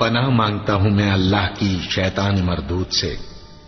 पनाह मांगता हूं मैं अल्लाह की शैतान मरदूत से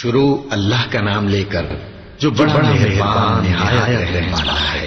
शुरू अल्लाह का नाम लेकर जो बड़ा, बड़ा मेहरबान निहायत रहने वाला है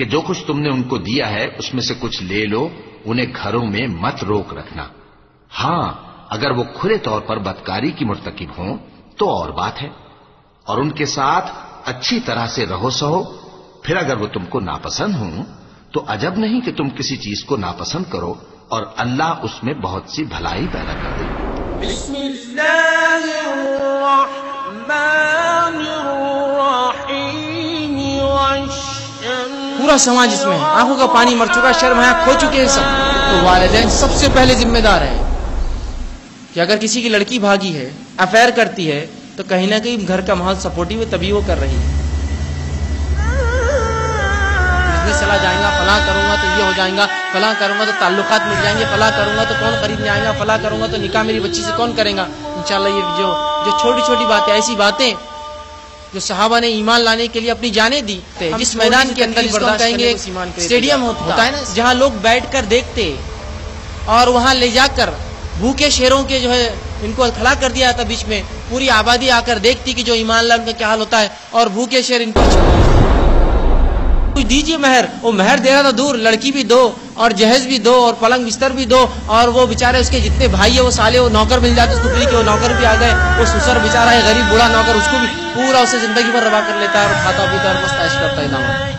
कि जो कुछ तुमने उनको दिया है, उसमें से कुछ ले लो, उन्हें घरों में मत रोक रखना। हाँ अगर वो खुले तौर पर बदकारी की मुर्तकिब हों तो और बात है। और उनके साथ अच्छी तरह से रहो सहो, फिर अगर वो तुमको नापसंद हो तो अजब नहीं कि तुम किसी चीज़ को नापसंद करो और अल्लाह उसमें बहुत सी भलाई पैदा कर दे। बिस्मिल्लाह पूरा समाज इसमें है। आँखों का पानी मर चुका शर्म है, खो चुके हैं सब। तो वालदेन सबसे पहले जिम्मेदार है कि अगर किसी की लड़की भागी है अफेयर करती है तो कहीं ना कहीं घर का माहौल सपोर्टिव है, तभी वो कर रही है। चला जाएगा फला करूँगा तो ये हो जाएगा फला करूँगा तो ताल्लुकात मिल जाएँगे फला करूँगा तो कौन खरीदने आएगा फला करूँगा तो निकाह मेरी बच्ची से कौन करेगा। इंशाल्लाह ये जो जो छोटी छोटी बातें, ऐसी बातें जो सहाबा ने ईमान लाने के लिए अपनी जाने दी जिस मैदान के अंदर कहेंगे स्टेडियम होता है। ना? जहाँ लोग बैठकर देखते और वहाँ ले जाकर भूखे शेरों के जो है इनको खड़ा कर दिया था बीच में पूरी आबादी आकर देखती कि जो ईमान ला उनका क्या हाल होता है और भूखे शेर इनको दीजिए महर। वो महर दे रहा था, दूर लड़की भी दो, और जहेज भी दो, और पलंग बिस्तर भी दो, और वो बेचारे उसके जितने भाई है, वो साले वो नौकर मिल जाते उसको के वो नौकर भी आ गए। वो सुसर बेचारा है, गरीब बूढ़ा नौकर, उसको भी पूरा उसे ज़िंदगी भर रवा कर लेता है और खाता पीता और मस्त ऐश करता है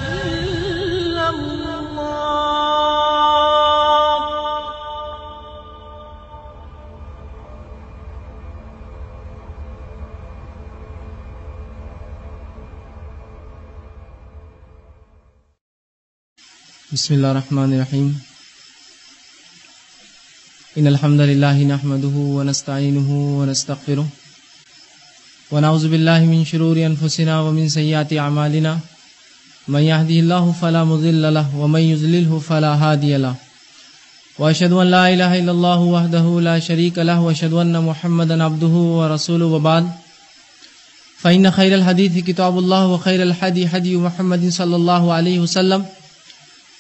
बसमीम इन अलहमदिल्लाहमदह वनस्तिन वनस्तफ़िर वनाउज़बिल्लिन शरूर अनफुसिना वमिन सयात आमालिना मैहदील फ़ला मुज़िल वमैज़िल फ़ला हादियल वशद वहदह ला शरीक ला वशदन महमदन अब्दह व रसूल वबाद फ़ैन खैर हदीफ़ किताबुल्ल व खैर हदी हदी महमद सल्ला वसम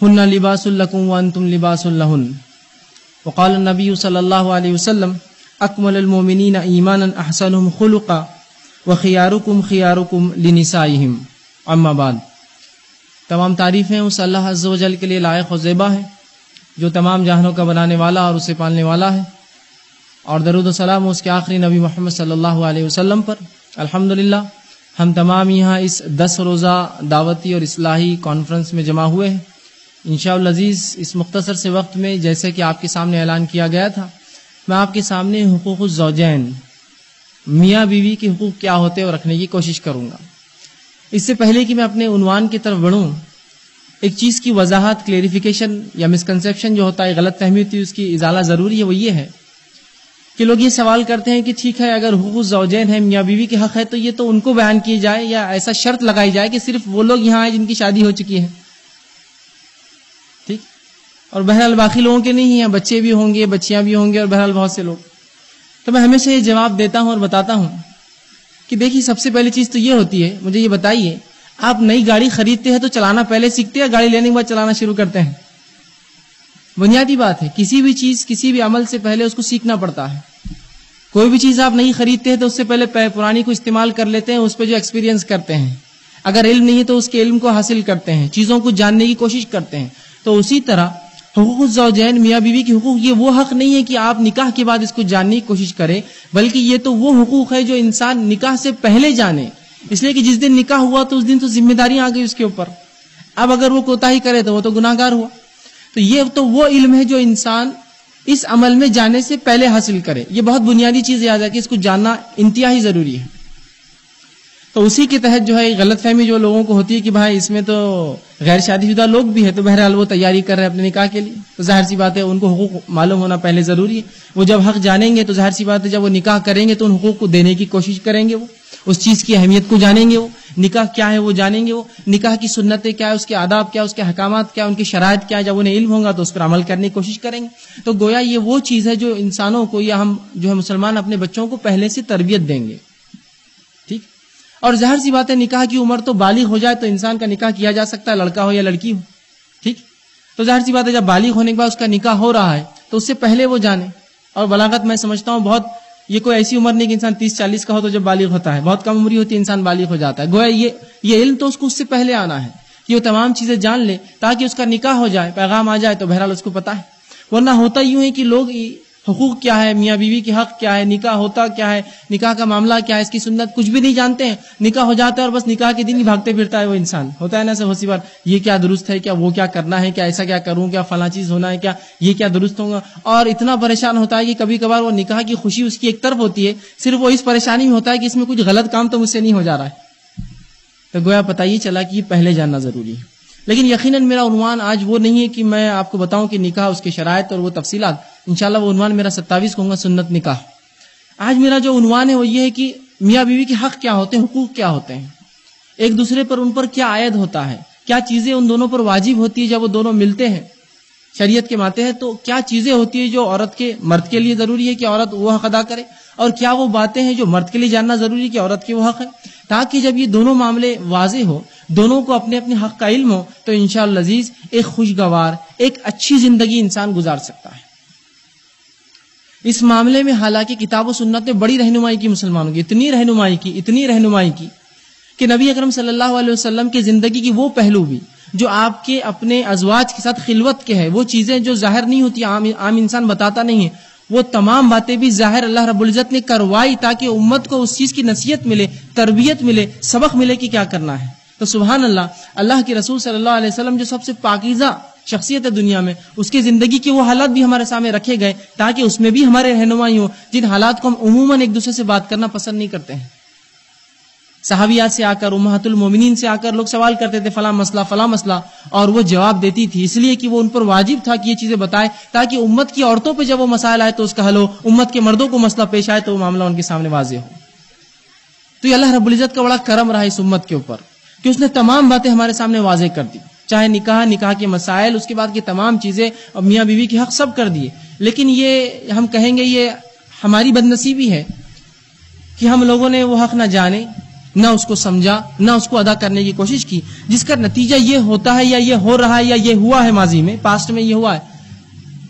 हन्ना लिबासुल्लकुम वन तुम लिबासुल्लहन वक़ाल नबी सल्लल्लाहु अलैहि वसल्लम अकमल मोमिनीन ईमान अहसनुम खुलका व खियारुकुम खियारुकुम लिनसाइहिम। अम्माबाद तमाम तारीफ़ें उस अल्लाह अज्जल के लिए लायक वज़ेबा है, जो तमाम जहानों का बनाने वाला और उसे पालने वाला है। और दरुद सलाम उसके आखिरी नबी मोहम्मद सल्लल्लाहु अलैहि वसल्लम पर, अल्हम्दुलिल्लाह, हम तमाम यहाँ इस दस रोज़ा दावती और इसलाही कॉन्फ्रेंस में जमा हुए हैं। इंशाअल्लाह अज़ीज़, इस मुख्तसर से वक्त में जैसे कि आपके सामने ऐलान किया गया था, मैं आपके सामने हुकूक जौजैन, मियाँ बीवी के हुकूक क्या होते हैं और रखने की कोशिश करूँगा। इससे पहले कि मैं अपने उनवान की तरफ़ बढ़ूं, एक चीज़ की वजाहत, क्लेरिफिकेशन या मिसकंसेप्शन जो होता है गलत फहमी होती है, उसकी इजाला ज़रूरी है, वो ये है कि लोग ये सवाल करते हैं कि ठीक है, अगर हुकूक जौजैन है, मियाँ बीवी के हक है तो ये तो उनको बयान किए जाए या ऐसा शर्त लगाई जाए कि सिर्फ़ वो लोग यहाँ आए जिनकी शादी हो चुकी है। और बहरहाल बाकी लोगों के नहीं है, बच्चे भी होंगे, बच्चियाँ भी होंगे और बहरहाल बहुत से लोग। तो मैं हमेशा ये जवाब देता हूँ और बताता हूँ कि देखिए, सबसे पहली चीज़ तो ये होती है, मुझे ये बताइए, आप नई गाड़ी खरीदते हैं तो चलाना पहले सीखते हैं गाड़ी लेने के बाद चलाना शुरू करते हैं? बुनियादी बात है, किसी भी चीज़, किसी भी अमल से पहले उसको सीखना पड़ता है। कोई भी चीज़ आप नहीं खरीदते हैं तो उससे पहले पुरानी को इस्तेमाल कर लेते हैं, उस पर जो एक्सपीरियंस करते हैं। अगर इल्म नहीं है तो उसके इल्म को हासिल करते हैं, चीज़ों को जानने की कोशिश करते हैं। तो उसी तरह हकूक जैन मियाँ बीवी के हकूक, ये वो हक नहीं है कि आप निकाह के बाद इसको जानने की कोशिश करें, बल्कि ये तो वो हकूक है जो इंसान निकाह से पहले जाने। इसलिए कि जिस दिन निकाह हुआ तो उस दिन तो ज़िम्मेदारी आ गई उसके ऊपर। अब अगर वो कोताही करे तो वो तो गुनाहगार हुआ। तो ये तो वो इल्म है जो इंसान इस अमल में जाने से पहले हासिल करे। ये बहुत बुनियादी चीज़ याद है कि इसको जानना इंतहा ज़रूरी है। तो उसी के तहत जो है गलत फहमी जो लोगों को होती है कि भाई इसमें तो गैर शादीशुदा लोग भी है तो बहरहाल वो तैयारी कर रहे हैं अपने निकाह के लिए। तो ज़ाहिर सी बात है, उनको हकूक मालूम होना पहले ज़रूरी है। वो जब हक जानेंगे तो ज़ाहिर सी बात है, जब वो निकाह करेंगे तो उन हकूक को देने की कोशिश करेंगे वो। उस चीज़ की अहमियत को जानेंगे वो। निकाह क्या है, वो जानेंगे वो। निकाह की सुन्नतें क्या है, उसके आदाब क्या उसके हकाम क्या उनकी शराय क्या है, जब उन्हें इल्म होगा तो उस पर अमल करने की कोशिश करेंगे। तो गोया ये वो चीज़ है जो इंसानों को, या हम जो है, मुसलमान अपने बच्चों को पहले से तरबियत देंगे। और ज़ाहिर सी बात है, निकाह की उम्र तो बालिग हो जाए तो इंसान का निकाह किया जा सकता है, लड़का हो या लड़की हो। ठीक? तो जहर सी बात है, जब बालिग होने के बाद उसका निकाह हो रहा है तो उससे पहले वो जाने। और बलागत मैं समझता हूँ, बहुत, ये कोई ऐसी उम्र नहीं कि इंसान तीस चालीस का हो तो जब बालिग होता है, बहुत कम उम्र होती है, इंसान बालिग हो जाता है। गोया ये ये इल्म तो उसको उससे पहले आना है, कि वो तमाम चीज़ें जान ले, ताकि उसका निकाह हो जाए, पैगाम आ जाए तो बहरहाल उसको पता है। वरना होता यूँ है कि लोग हकूक क्या है? मियाँ बीवी के हक क्या है? निकाह होता क्या है? निकाह का मामला क्या है? इसकी सुन्नत कुछ भी नहीं जानते हैं। निकाह हो जाता है और बस निकाह के दिन ही भागते फिरता है वो इंसान। होता है ना सब सी बार ये क्या दुरुस्त है? क्या वो क्या करना है? क्या ऐसा क्या करूँ? क्या फला चीज़ होना है? क्या ये क्या दुरुस्त होगा? और इतना परेशान होता है कि कभी कभार वो निकाह की खुशी उसकी एक तरफ़ होती है, सिर्फ़ वो इस परेशानी में होता है कि इसमें कुछ गलत काम तो मुझसे नहीं हो जा रहा है। तो गोया पता ही चला कि पहले जानना ज़रूरी है। लेकिन यकीनन मेरा उनवान आज वो नहीं है कि मैं आपको बताऊँ कि निकाह उसके शरायत और वो तफसीलात इंशाल्लाह वो उनवान मेरा सत्तावीस कहूँगा सुन्नत निकाह। आज मेरा जो उनवान है वो ये है कि मियाँ बीवी के हक क्या होते हैं, हुकूक क्या होते हैं? एक दूसरे पर उन पर क्या आयद होता है? क्या चीज़ें उन दोनों पर वाजिब होती है जब वो दोनों मिलते हैं? शरीयत के माते हैं तो क्या चीज़ें होती है जो औरत के मर्द के लिए ज़रूरी है कि औरत वो हक अदा करे? और क्या वो बातें हैं जो मर्द के लिए जानना ज़रूरी है कि औरत के वो हक है? ताकि जब ये दोनों मामले वाजे हो, दोनों को अपने अपने हक का इल्म हो तो इंशाल लजीज एक खुशगवार, एक अच्छी ज़िंदगी इंसान गुजार सकता है। इस मामले में हालाँकि किताब सुन्नत ने बड़ी रहनुमाई की मुसलमानों की इतनी रहनुमाई की इतनी रहनुमाई की कि नबी अकरम सल्लल्लाहु अलैहि वसल्लम की ज़िंदगी की वो पहलू भी जो आपके अपने अजवाज के साथ खिलवत के है वो चीज़ें जो ज़ाहिर नहीं होती आम, आम इंसान बताता नहीं है वो तमाम बातें भी ज़ाहिर अल्लाह रबुल्जत ने करवाई ताकि उम्मत को उस चीज़ की नसीहत मिले तरबियत मिले सबक मिले कि क्या करना है। तो सुबहान अल्लाह अल्लाह के रसूल सल्लल्लाहु अलैहि वसल्लम जो सबसे पाकिजा शख्सियत है दुनिया में, उसकी ज़िंदगी के वो हालात भी हमारे सामने रखे गए, ताकि उसमें भी हमारे रहनुमाई हो, जिन हालात को हम उमूमन एक दूसरे से बात करना पसंद नहीं करते हैं। सहावियात से आकर उमहतुल मोमिनीन से आकर लोग सवाल करते थे, फला मसला फला मसला? और वो जवाब देती थी, इसलिए कि वो उन पर वाजिब था कि ये चीज़ें बताए, ताकि उम्मत की औरतों पर जब वो मसाइल आए तो उसका हल हो, उम्मत के मर्दों को मसला पेश आए तो वो मामला उनके सामने वाजे हो। तो ये अल्लाह रबुल्जत का बड़ा करम रहा इस उम्मत के ऊपर, कि उसने तमाम बातें हमारे सामने वाजे कर दी। चाहे निकाह निकाह के मसाइल, उसके बाद की तमाम चीज़ें और मियाँ बीवी के हक सब कर दिए। लेकिन ये, हम कहेंगे ये हमारी बदनसीबी है कि हम लोगों ने वो हक ना जाने, ना उसको समझा, ना उसको अदा करने की कोशिश की, जिसका नतीजा ये होता है या ये हो रहा है या ये हुआ है माजी में, पास्ट में ये हुआ है,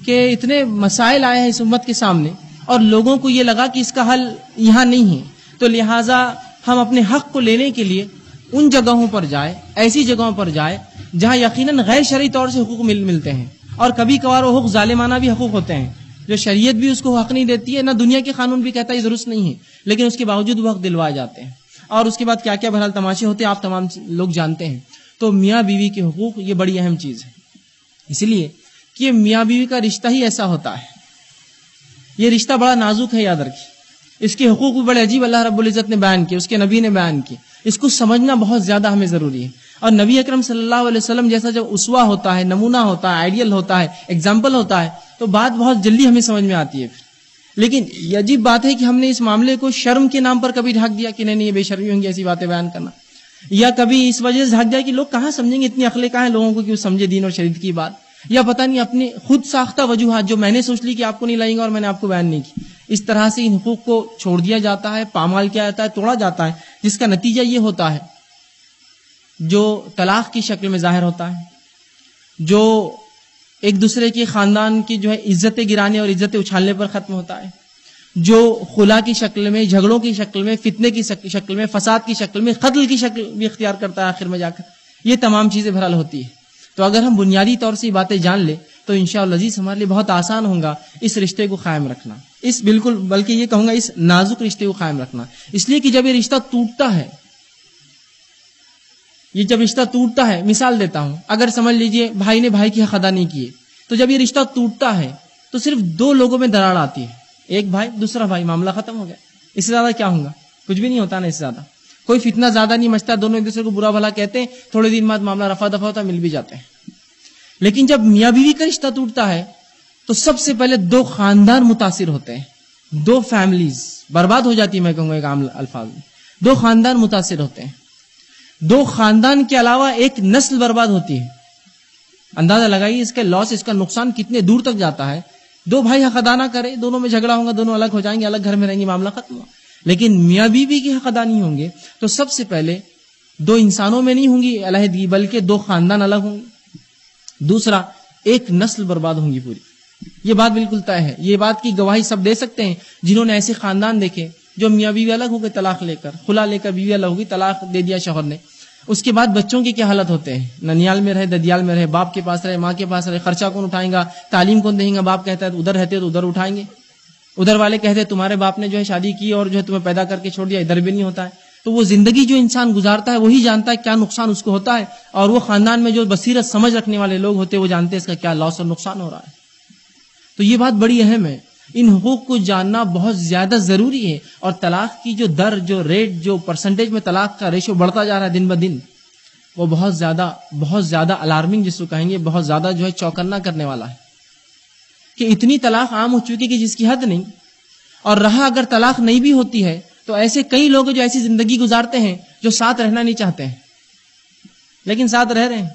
कि इतने मसाइल आए हैं इस उम्मत के सामने और लोगों को ये लगा कि इसका हल यहाँ नहीं है। तो लिहाजा हम अपने हक को लेने के लिए उन जगहों पर जाए ऐसी जगहों पर जाए जहाँ यकीनन गैर शरी तौर से हकूक मिल, मिलते हैं। और कभी कभार वो हक जालिमाना भी हकूक होते हैं। जो शरीयत भी उसको हक नहीं देती है ना दुनिया के कानून भी कहता है दुरुस्त नहीं है। लेकिन उसके बावजूद वो हक दिलवाए जाते हैं। और उसके बाद क्या क्या बहरहाल तमाशे होते हैं आप तमाम लोग जानते हैं। तो मियाँ बीवी के हकूक ये बड़ी अहम चीज़ है। इसलिए कि मियाँ बीवी का रिश्ता ही ऐसा होता है। ये रिश्ता बड़ा नाजुक है याद रखिए। इसके हकूक भी बड़े अजीब अल्लाह रब्बुल इज़्ज़त ने बयान किए उसके नबी ने बयान किए। इसको समझना बहुत ज़्यादा हमें ज़रूरी है। और नबी अकरम सल्लल्लाहु अलैहि वसल्लम जैसा जब उसवा होता है, नमूना होता है, आइडियल होता है एग्ज़ाम्पल होता है तो बात बहुत जल्दी हमें समझ में आती है लेकिन अजीब बात है कि हमने इस मामले को शर्म के नाम पर कभी ढक दिया कि नहीं नहीं, ये बेशर्मी होंगी, ऐसी बातें बयान करना। या कभी इस वजह से ढक दिया कि लोग कहाँ समझेंगे, इतनी अकले कहाँ है लोगों को कि वो समझे दीन और शरीर की बात। या पता नहीं अपनी खुद साख्ता वजूहत जो मैंने सोच ली कि आपको नहीं लाएँगे और मैंने आपको बयान नहीं की इस तरह से इन हकूक को छोड़ दिया जाता है, पामाल किया जाता है, तोड़ा जाता है, जिसका नतीजा ये होता है, जो तलाक की शक्ल में ज़ाहिर होता है, जो एक दूसरे के खानदान की जो है इज्जतें गिराने और इज्जतें उछालने पर खत्म होता है, जो खुला की शक्ल में, झगड़ों की शक्ल में, फितने की शक्ल में, फसाद की शक्ल में, कत्ल की शक्ल भी इख्तियार करता है आखिर में जाकर। ये तमाम चीज़ें भरल होती है। तो अगर हम बुनियादी तौर से बातें जान ले तो इंशाजीज हमारे लिए बहुत आसान होगा इस रिश्ते को कायम रखना। इस बिल्कुल, बल्कि ये कहूँगा इस नाजुक रिश्ते को कायम रखना। इसलिए कि जब ये रिश्ता टूटता है, ये जब रिश्ता टूटता है, मिसाल देता हूँ, अगर समझ लीजिए भाई ने भाई की हक अदा नहीं किए तो जब ये रिश्ता टूटता है तो सिर्फ़ दो लोगों में दरार आती है, एक भाई, दूसरा भाई, मामला खत्म हो गया। इससे ज़्यादा क्या होगा? कुछ भी नहीं होता ना इससे ज़्यादा। कोई फितना ज़्यादा नहीं मचता, दोनों एक दूसरे को बुरा भला कहते हैं, थोड़े दिन बाद मामला रफा दफ़ा होता मिल भी जाते हैं। लेकिन जब मियाँ बीवी का रिश्ता टूटता है तो सबसे पहले दो खानदान मुतासिर होते हैं। दो फैमिलीज़ बर्बाद हो जाती है, मैं कहूँगा एक आम अल्फाज में। दो खानदान मुतासिर होते हैं। दो खानदान के अलावा एक नस्ल बर्बाद होती है। अंदाज़ा लगाइए इसका लॉस इसका नुकसान कितने दूर तक जाता है। दो भाई हक अदा ना करे, दोनों में झगड़ा होगा, दोनों अलग हो जाएँगे, अलग घर में रहेंगे, मामला खत्म लेकिन मियाँ बीवी के हक अदा नहीं होंगे। तो सबसे पहले दो इंसानों में नहीं होंगी अलहदगी, बल्कि दो खानदान अलग होंगे। दूसरा, एक नस्ल बर्बाद होंगी पूरी। ये बात बिल्कुल तय है। ये बात की गवाही सब दे सकते हैं, जिन्होंने ऐसे खानदान देखे, जो मियाँ बीवी अलग हो गए तलाक लेकर, खुला लेकर बीवी अलग होगी, तलाक दे दिया शोहर ने। उसके बाद बच्चों की क्या हालत होते हैं? ननियाल में रहे, ददियाल में रहे, बाप के पास रहे, माँ के पास रहे, खर्चा कौन उठाएगा? तालीम कौन देगा? बाप कहता है उधर रहते तो उधर उठाएँगे। उधर वाले कहते, तुम्हारे बाप ने जो है शादी की और जो है तुम्हें पैदा करके छोड़ दिया, इधर भी नहीं होता है। तो वो ज़िंदगी जो इंसान गुजारता है, वही जानता है क्या नुकसान उसको होता है और वो खानदान में जो बसीरत समझ रखने वाले लोग होते हैं, वो जानते हैं इसका क्या लॉस और नुकसान हो रहा है। तो ये बात बड़ी अहम है। इन हकूक को जानना बहुत ज़्यादा ज़रूरी है और तलाक की जो दर, जो रेट जो परसेंटेज में तलाक का रेशो बढ़ता जा रहा है दिन ब दिन, वो बहुत ज़्यादा बहुत ज़्यादा अलार्मिंग जिसको कहेंगे, बहुत ज़्यादा जो है चौकन्ना करने वाला है। कि इतनी तलाक आम हो चुकी कि जिसकी हद नहीं। और रहा अगर तलाक नहीं भी होती है तो ऐसे कई लोग जो ऐसी ज़िंदगी गुजारते हैं जो साथ रहना नहीं चाहते हैं। लेकिन साथ रह रहे हैं।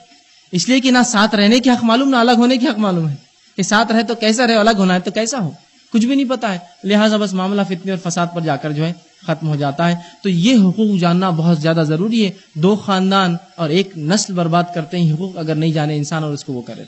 इसलिए कि ना साथ रहने की हक मालूम, ना अलग होने की हक मालूम है। कि साथ रहे तो कैसा रहे, अलग होना है तो कैसा हो? कुछ भी नहीं पता है। लिहाजा बस मामला फितने और फसाद पर जाकर जो है खत्म हो जाता है। तो ये हुकूक जानना बहुत ज़्यादा ज़रूरी है। दो खानदान और एक नस्ल बर्बाद करते हैं, हुकूक अगर नहीं जाने इंसान और उसको वो करे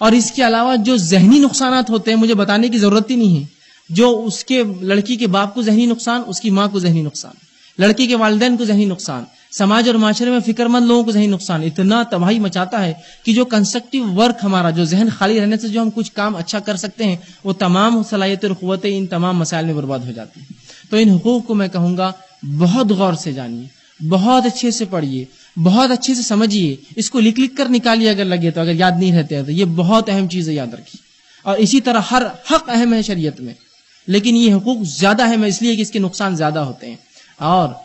और इसके अलावा जो जहनी नुकसान होते हैं, मुझे बताने की ज़रूरत ही नहीं है। जो उसके लड़की के बाप को जहनी नुकसान, उसकी माँ को जहनी नुकसान। लड़की के वालदेन को जहनी नुकसान। समाज और माशरे में फिक्रमंद लोगों को जहनी नुकसान। इतना तबाही मचाता है कि जो कंस्ट्रक्टिव वर्क हमारा, जो जहन खाली रहने से जो हम कुछ काम अच्छा कर सकते हैं, वो तमाम सलाहियत और क़वतें इन तमाम मसाइल में बर्बाद हो जाती है। तो इन हकूक़ को मैं कहूँगा, बहुत गौर से जानिए, बहुत अच्छे से पढ़िए बहुत अच्छे से समझिए, इसको लिख लिख कर निकालिए अगर लगे तो अगर याद नहीं रहते हैं तो। ये बहुत अहम चीज़ है याद रखिए। और इसी तरह हर हक अहम है शरीयत में, लेकिन ये हकूक ज़्यादा अहम है, इसलिए कि इसके नुकसान ज़्यादा होते हैं। और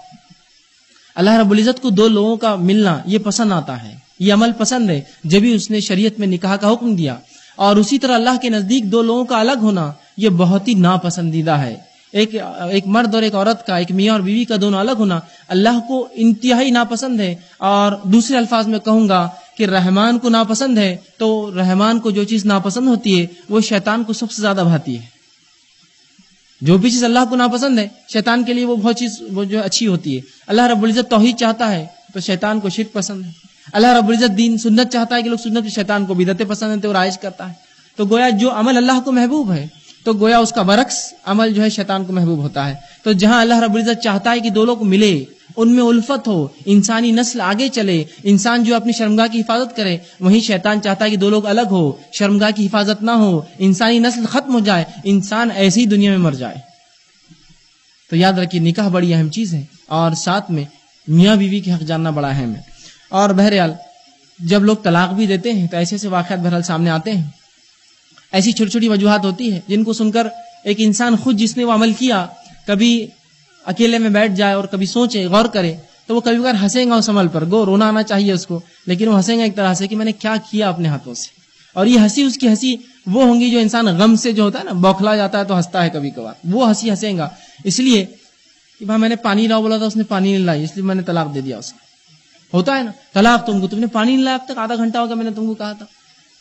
अल्लाह रबुल्ज़त को दो लोगों का मिलना, ये पसंद आता है, ये अमल पसंद है, जब भी उसने शरीयत में निकाह का हुक्म दिया। और उसी तरह अल्लाह के नज़दीक दो लोगों का अलग होना यह बहुत ही नापसंदीदा है। एक एक मर्द और एक औरत का, एक मियाँ और बीवी का दोनों अलग होना, अल्लाह को इंतहाई नापसंद है। और दूसरे अल्फाज में कहूँगा कि रहमान को नापसंद है तो रहमान को जो चीज़ नापसंद होती है, वो शैतान को सबसे ज़्यादा भाती है। जो भी चीज़ अल्लाह को नापसंद है, शैतान के लिए वो बहुत चीज़, वो जो अच्छी होती है। अल्लाह रबुल्जत तोहहीद चाहता है तो शैतान को शिरक पसंद है। अल्लाह रबुल्जत दीन सुन्नत चाहता है कि लोग सुन्नत शैतान को बिदतें पसंद है तो राइज करता है। तो गोया जो अमल अल्लाह को महबूब है तो गोया उसका बरक्स अमल जो है शैतान को महबूब होता है। तो जहाँ अल्लाह रबुल्जत चाहता है कि दो लोग मिले, उनमें उल्फत हो, इंसानी नस्ल आगे चले, इंसान जो अपनी शर्मगाह की हिफाजत करे, वहीं शैतान चाहता है कि दो लोग अलग हो, शर्मगाह की हिफाजत ना हो, इंसानी नस्ल खत्म हो जाए, इंसान ऐसी दुनिया में मर जाए। तो याद रखिए, निकाह बड़ी अहम चीज़ है, और साथ में मियाँ बीवी के हक जानना बड़ा अहम है। और बहरहाल, जब लोग तलाक भी देते हैं तो ऐसे ऐसे वाकत बहरहाल सामने आते हैं। ऐसी छोटी छोटी वजूहत होती है, जिनको सुनकर एक इंसान खुद जिसने वो अमल किया, कभी अकेले में बैठ जाए और कभी सोचे, गौर करे तो वो कभी बार हंसेगा उस अमल पर। गो, रोना आना चाहिए उसको। लेकिन वो हंसेगा एक तरह से कि मैंने क्या किया अपने हाथों से। और ये हँसी, उसकी हँसी वो होंगी जो इंसान गम से जो होता है ना, बौखला जाता है तो हंसता है कभी कभार। वो हँसी हंसेगा। इसलिए कि भाई मैंने पानी लाओ बोला था, उसने पानी नहीं लाई, इसलिए मैंने तलाक दे दिया उसको। होता है ना, तलाक तुमको। तुमने पानी नहीं लाया, अब तक आधा घंटा होगा मैंने तुमको कहा था।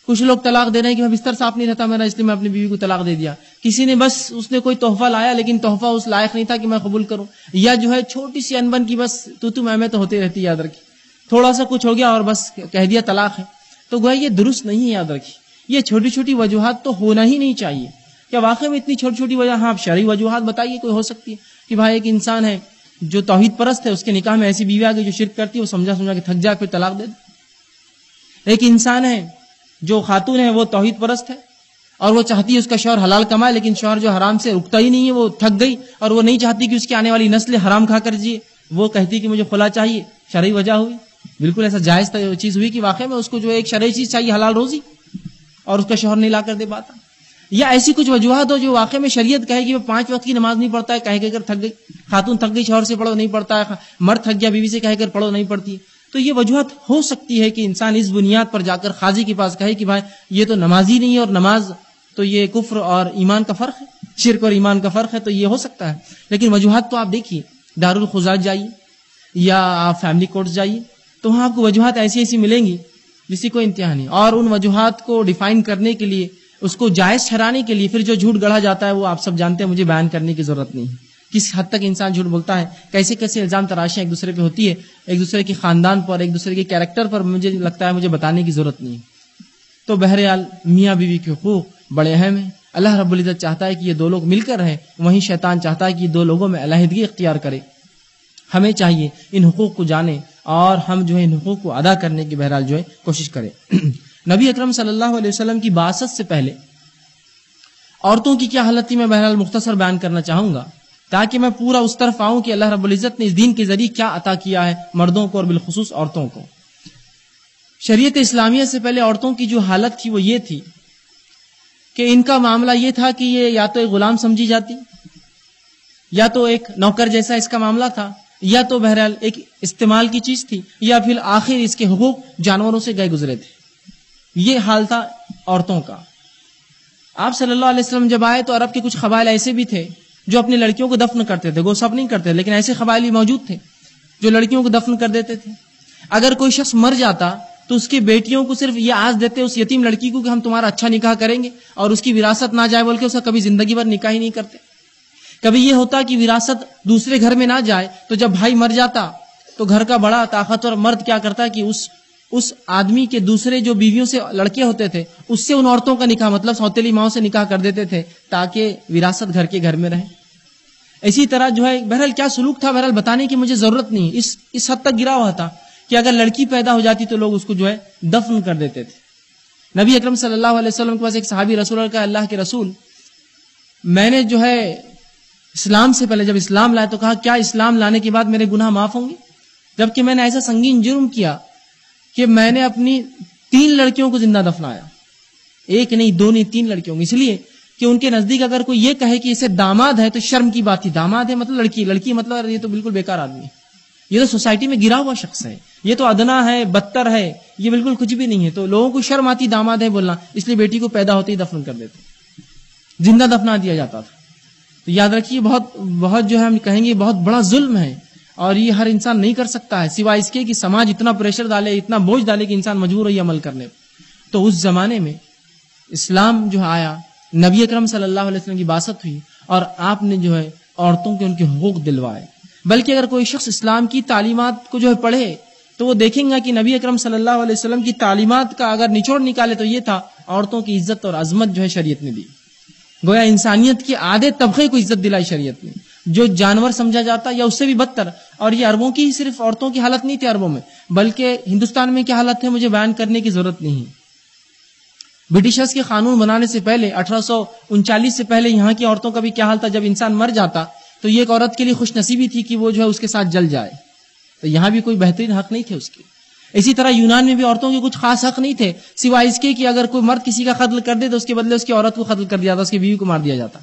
कुछ लोग तलाक दे रहे हैं कि मैं बिस्तर साफ़ नहीं रहता मेरा इसलिए मैं अपनी बीवी को तलाक दे दिया। किसी ने बस उसने कोई तोहफा लाया, लेकिन तोहफा उस लायक नहीं था कि मैं कबूल करूँ। या जो है छोटी सी अनबन की बस तू तू मैं तो होती रहती याद रखी। थोड़ा सा कुछ हो गया और बस कह दिया तलाक है। तो गोया ये दुरुस्त नहीं है याद रखी। ये छोटी छोटी वजूहत तो होना ही नहीं चाहिए। क्या वाकई में इतनी छोटी छोटी वजह? हाँ शरी वजूहत बताइए, कोई हो सकती है कि भाई एक इंसान है जो तोहिद परस्त है, उसके निकाह में ऐसी बीवी आ गई जो शिरक करती है, वो समझा समझा के थक जा फिर तलाक दे। एक इंसान है जो खातून है, वो तोहहीद परस्त है। और वो चाहती है उसका शौहर हलाल कमाए, लेकिन शौहर जो हराम से रुकता ही नहीं है, वो थक गई। और वो नहीं चाहती कि उसकी आने वाली नस्ल हराम खा कर जिए। वो कहती कि मुझे खुला चाहिए शरई वजह हुई। बिल्कुल ऐसा जायज़ चीज़ हुई कि वाकई में उसको जो एक शरई चीज़ चाहिए, हलाल रोजी। और उसका शौहर नहीं ला कर दे पाता। या ऐसी कुछ वजूहत हो जो वाकई में शरीयत कहे कि वो पाँच वक्त की नमाज़ नहीं पढ़ता है, कह कहकर थक गई, खातून थक गई, शौहर से पढ़ो नहीं पढ़ता है मर्द थक गया, बीवी से कहकर पढ़ो नहीं पड़ती तो ये वजूहत हो सकती है कि इंसान इस बुनियाद पर जाकर खाजी के पास कहे कि भाई, ये तो नमाजी नहीं है और नमाज़ तो ये कुफ्र और ईमान का फ़र्क है, शिरक और ईमान का फ़र्क है तो ये हो सकता है। लेकिन वजूहत तो आप देखिए, दारुल खुजात जाइए या आप फैमिली कोर्ट जाइए तो वहाँ आपको वजूहत ऐसी ऐसी मिलेंगी जिसकी कोई इंतहा नहीं। और उन वजूहत को डिफाइन करने के लिए, उसको जायज़ ठहराने के लिए फिर जो झूठ गढ़ा जाता है, वो आप सब जानते हैं, मुझे बयान करने की ज़रूरत नहीं है। किस हद तक इंसान झूठ बोलता है? कैसे कैसे इल्ज़ाम तराशियाँ एक दूसरे पे होती है? एक दूसरे के खानदान पर, एक दूसरे के कैरेक्टर पर मुझे लगता है मुझे बताने की ज़रूरत नहीं। तो बहरहाल, मियाँ बीवी के हकूक बड़े अहम है। अल्लाह रबुल्जत चाहता है कि ये दो लोग मिलकर रहे। वहीं शैतान चाहता है कि दो लोगों में अलहदगी इख्तियार करे। हमें चाहिए इन हकूक को जाने और हम जो है इन हकूक को अदा करने की बहरहाल जो है कोशिश करें। नबी अकरम सल्लल्लाहु अलैहि वसल्लम की बासत से पहले औरतों की क्या हालत थी? मैं बहरहाल मुख्तसर बयान करना चाहूँगा। ताकि मैं पूरा उस तरफ़ आऊँ कि अल्लाह रब्बुल इज़्ज़त ने इस दिन के ज़रिए क्या अता किया है मर्दों को और बिलखसूस औरतों को। शरीयत इस्लामिया से पहले औरतों की जो हालत थी वो ये थी कि इनका मामला ये था कि ये या तो एक गुलाम समझी जाती, या तो एक नौकर जैसा इसका मामला था, या तो बहरहाल एक इस्तेमाल की चीज़ थी, या फिर आखिर इसके हकूक जानवरों से गए गुजरे थे। ये हाल था औरतों का। आप सल्लल्लाहु अलैहि वसल्लम जब आए तो अरब के कुछ कबाइल ऐसे भी थे जो अपनी लड़कियों को दफन करते थे, वो सब नहीं करते लेकिन ऐसे कबाइल भी मौजूद थे, जो लड़कियों को दफन कर देते थे। अगर कोई शख्स मर जाता तो उसकी बेटियों को सिर्फ़ ये आज देते, उस यतीम लड़की को कि हम तुम्हारा अच्छा निकाह करेंगे, और उसकी विरासत ना जाए बोल के उसका कभी ज़िंदगी भर निकाह ही नहीं करते। कभी ये होता कि विरासत दूसरे घर में ना जाए तो जब भाई मर जाता तो घर का बड़ा ताकतवर मर्द क्या करता कि उस उस आदमी के दूसरे जो बीवियों से लड़के होते थे, उससे उन औरतों का निकाह मतलब सौतेली माओ से निकाह कर देते थे, ताकि विरासत घर के घर में रहे। इसी तरह जो है, बहरहाल क्या सुलूक था? बहरहाल बताने की मुझे ज़रूरत नहीं। इस इस हद तक गिरा हुआ था कि अगर लड़की पैदा हो जाती तो लोग उसको जो है दफन कर देते थे। नबी अकरम सल्लल्लाहु अलैहि वसल्लम के पास एक सहाबी रसूल का अल्लाह के रसूल, मैंने जो है इस्लाम से पहले जब इस्लाम लाया तो कहा, क्या इस्लाम लाने के बाद मेरे गुनाह माफ़ होंगे? जबकि मैंने ऐसा संगीन जुर्म किया कि मैंने अपनी तीन लड़कियों को ज़िंदा दफनाया। एक नहीं, दो नहीं, तीन लड़कियों को। इसलिए कि उनके नज़दीक अगर कोई ये कहे कि इसे दामाद है तो शर्म की बात थी। दामाद है मतलब लड़की। लड़की मतलब ये तो बिल्कुल बेकार आदमी है। ये तो सोसाइटी में गिरा हुआ शख्स है। ये तो अदना है बदतर है। ये बिल्कुल कुछ भी नहीं है। तो लोगों को शर्म आती, दामाद है बोलना। इसलिए बेटी को पैदा होते ही दफन कर देते ज़िंदा दफना दिया जाता था। तो याद रखिए, बहुत बहुत जो है हम कहेंगे, बहुत बड़ा जुल्म है। और ये हर इंसान नहीं कर सकता है, सिवाय इसके कि समाज इतना प्रेशर डाले, इतना बोझ डाले कि इंसान मजबूर हो अमल करने तो उस जमाने में इस्लाम जो आया, नबी अकरम सल्लल्लाहु अलैहि वसल्लम की बासत हुई और आपने जो है औरतों के उनके हकूक दिलवाए। बल्कि अगर कोई शख्स इस्लाम की तालीमत को जो है पढ़े तो वो देखेंगे कि नबी अकरम सल्लल्लाहु अलैहि वसल्लम की तालीमत का अगर निचोड़ निकाले तो ये था औरतों की इज़्ज़त और अजमत जो है शरीयत ने दी। गोया इंसानियत के आधे तबके को इज़्ज़त दिलाई शरीयत ने। जो जानवर समझा जाता या उससे भी बदतर। और ये अरबों की ही सिर्फ़ औरतों की हालत नहीं थी अरबों में, बल्कि हिंदुस्तान में क्या हालत है मुझे बयान करने की ज़रूरत नहीं ब्रिटिशर्स के कानून बनाने से पहले, अठारह से पहले यहाँ की औरतों का भी क्या हाल था? जब इंसान मर जाता तो ये एक औरत के लिए खुश नसीबी थी कि वो जो है उसके साथ जल जाए। तो यहाँ भी कोई बेहतरीन हक नहीं थे उसके। इसी तरह यूनान में भी औरतों के कुछ खास हक नहीं थे, सिवाय इसके कि अगर कोई मर्द किसी का कत्ल कर दे तो उसके बदले उसकी औरत को कत्ल कर दिया जाता, उसकी बीवी को मार दिया जाता।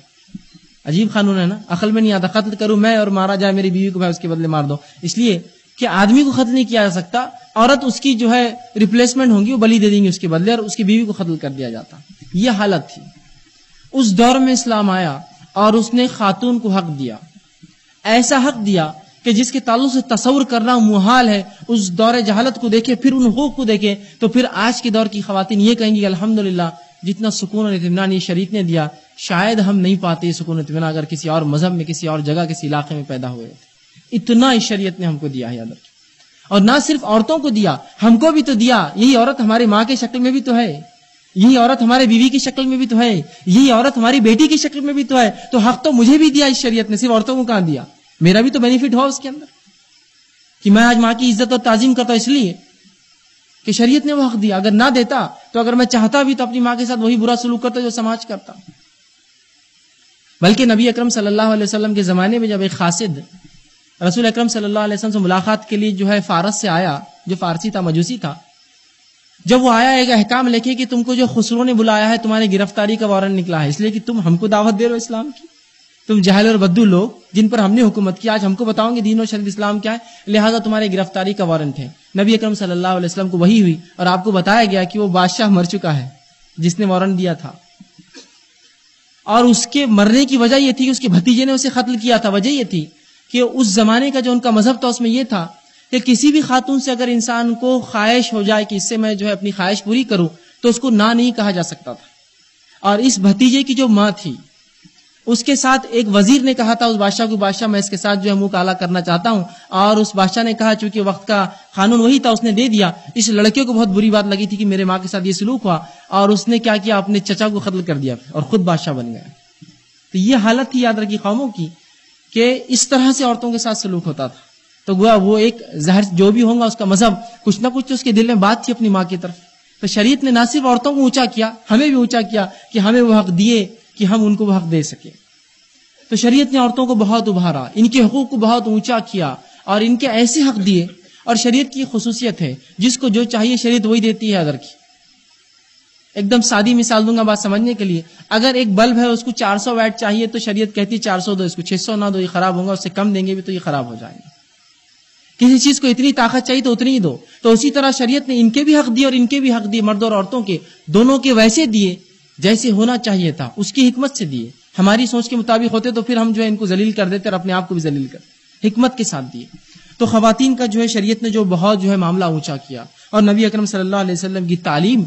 अजीब कानून है ना? अकल में नहीं आता। कत्ल करूँ मैं और मारा जाए मेरी बीवी को, मैं उसके बदले मार दो। इसलिए कि आदमी को कत्ल नहीं किया जा सकता। औरत उसकी जो है रिप्लेसमेंट होंगी, वो बलि दे देंगे उसके बदले और उसकी बीवी को कत्ल कर दिया जाता। यह हालत थी। उस दौर में इस्लाम आया और उसने खातून को हक दिया। ऐसा हक दिया कि जिसके ताल्लुक से तस्वुर करना मुहाल है। उस दौर जहालत को देखे, फिर उन हकूक को देखे तो फिर आज के दौर की खातन ये कहेंगी अल्हम्दुलिल्लाह, जितना सुकून और इतमान ये शरीत ने दिया शायद हम नहीं पाते सुकून इतमान अगर किसी और मज़हब में, किसी और जगह, किसी इलाके में पैदा हुए। थे इतना इस शरीयत ने हमको दिया है रखिए। और ना सिर्फ़ औरतों को दिया, हमको भी तो दिया। यही औरत हमारे माँ के शक्ल में भी तो है। यही औरत हमारे बीवी की शक्ल में भी तो है। यही औरत हमारी बेटी की शक्ल में भी तो है। तो हक तो मुझे भी दिया इस शरीयत ने, सिर्फ़ औरतों को कहा दिया? मेरा भी तो बेनिफिट हो उसके अंदर। कि मैं आज माँ की इज़्ज़त और ताजीम करता हूँ इसलिए कि शरीयत ने वो हक दिया। अगर ना देता तो अगर मैं चाहता भी तो अपनी माँ के साथ वही बुरा सलूक करता जो समाज करता। बल्कि नबी अकरम वसल्लम के ज़माने में जब एक खासिद रसूल अकरम वसल्लम से मुलाकात के लिए जो है फारस से आया, जो फारसी था, मजूसी था, जब वो आया, एक अहकाम लेके कि तुमको जो खुसरो ने बुलाया है, तुम्हारी गिरफ्तारी का वारंट निकला है, इसलिए कि तुम हमको दावत दे रहे हो इस्लाम की। तुम जहल और बद्दू लोग, जिन पर हमने हुकूमत किया आज हमको बताओगे दीन और शरीद इस्लाम क्या है, लिहाजा तुम्हारी गिरफ्तारी का वारंट है। नबी अकरम वसल्लम को वही हुई और आपको बताया गया कि वो बादशाह मर चुका है, जिसने वारंट दिया था। और उसके मरने की वजह यह थी कि उसके भतीजे ने उसे कत्ल किया था। वजह यह थी कि उस जमाने का जो उनका मज़हब था, उसमें यह था कि किसी भी खातून से अगर इंसान को ख्वाहिश हो जाए कि इससे मैं जो है अपनी ख्वाहिश पूरी करूँ तो उसको ना नहीं कहा जा सकता था। और इस भतीजे की जो माँ थी उसके साथ एक वज़ीर ने कहा था, उस बादशाह को, बादशाह, मैं इसके साथ जो है मुँह काला करना चाहता हूँ। और उस बादशाह ने कहा, चूँकि वक्त का कानून वही था, उसने दे दिया। इस लड़के को बहुत बुरी बात लगी थी कि मेरे माँ के साथ ये सलूक हुआ। और उसने क्या किया, अपने चचा को कत्ल कर दिया और खुद बादशाह बन गया। तो ये हालत थी याद रखी कौमों की, कि इस तरह से औरतों के साथ सलूक होता था। तो गोया वो एक जहर जो भी होगा, उसका मज़हब कुछ ना कुछ तो उसके दिल में बात थी अपनी माँ की तरफ़। तो शरीयत ने ना सिर्फ़ औरतों को ऊँचा किया, हमें भी ऊँचा किया कि हमें वो हक दिए। कि हम उनको हक दे सके। तो शरीयत ने औरतों को बहुत उभारा, इनके हकूक को बहुत ऊँचा किया और इनके ऐसे हक दिए और शरीयत की खसूसियत है, जिसको जो चाहिए शरीयत वही देती है अदर की। एकदम सादी मिसाल दूँगा बात समझने के लिए। अगर एक बल्ब है, उसको 400 वैट चाहिए तो शरीयत कहती है 400 दो, इसको 600 ना दो, ये खराब होगा, उससे कम देंगे भी तो ये खराब हो जाएँगे। किसी चीज़ को इतनी ताकत चाहिए तो उतनी ही दो। तो उसी तरह शरीयत ने इनके भी हक दिए और इनके भी हक दिए, मर्द और औरतों के, दोनों के वैसे दिए। जैसे होना चाहिए था, उसकी हिकमत से दिए। हमारी सोच के मुताबिक होते तो फिर हम जो है इनको जलील कर देते और अपने आप को भी जलील कर हिकमत के साथ दिए। तो खातन का जो है शरीयत ने जो बहुत जो है मामला ऊँचा किया और नबी अकरम सल्लल्लाहु अलैहि वसल्लम की तालीम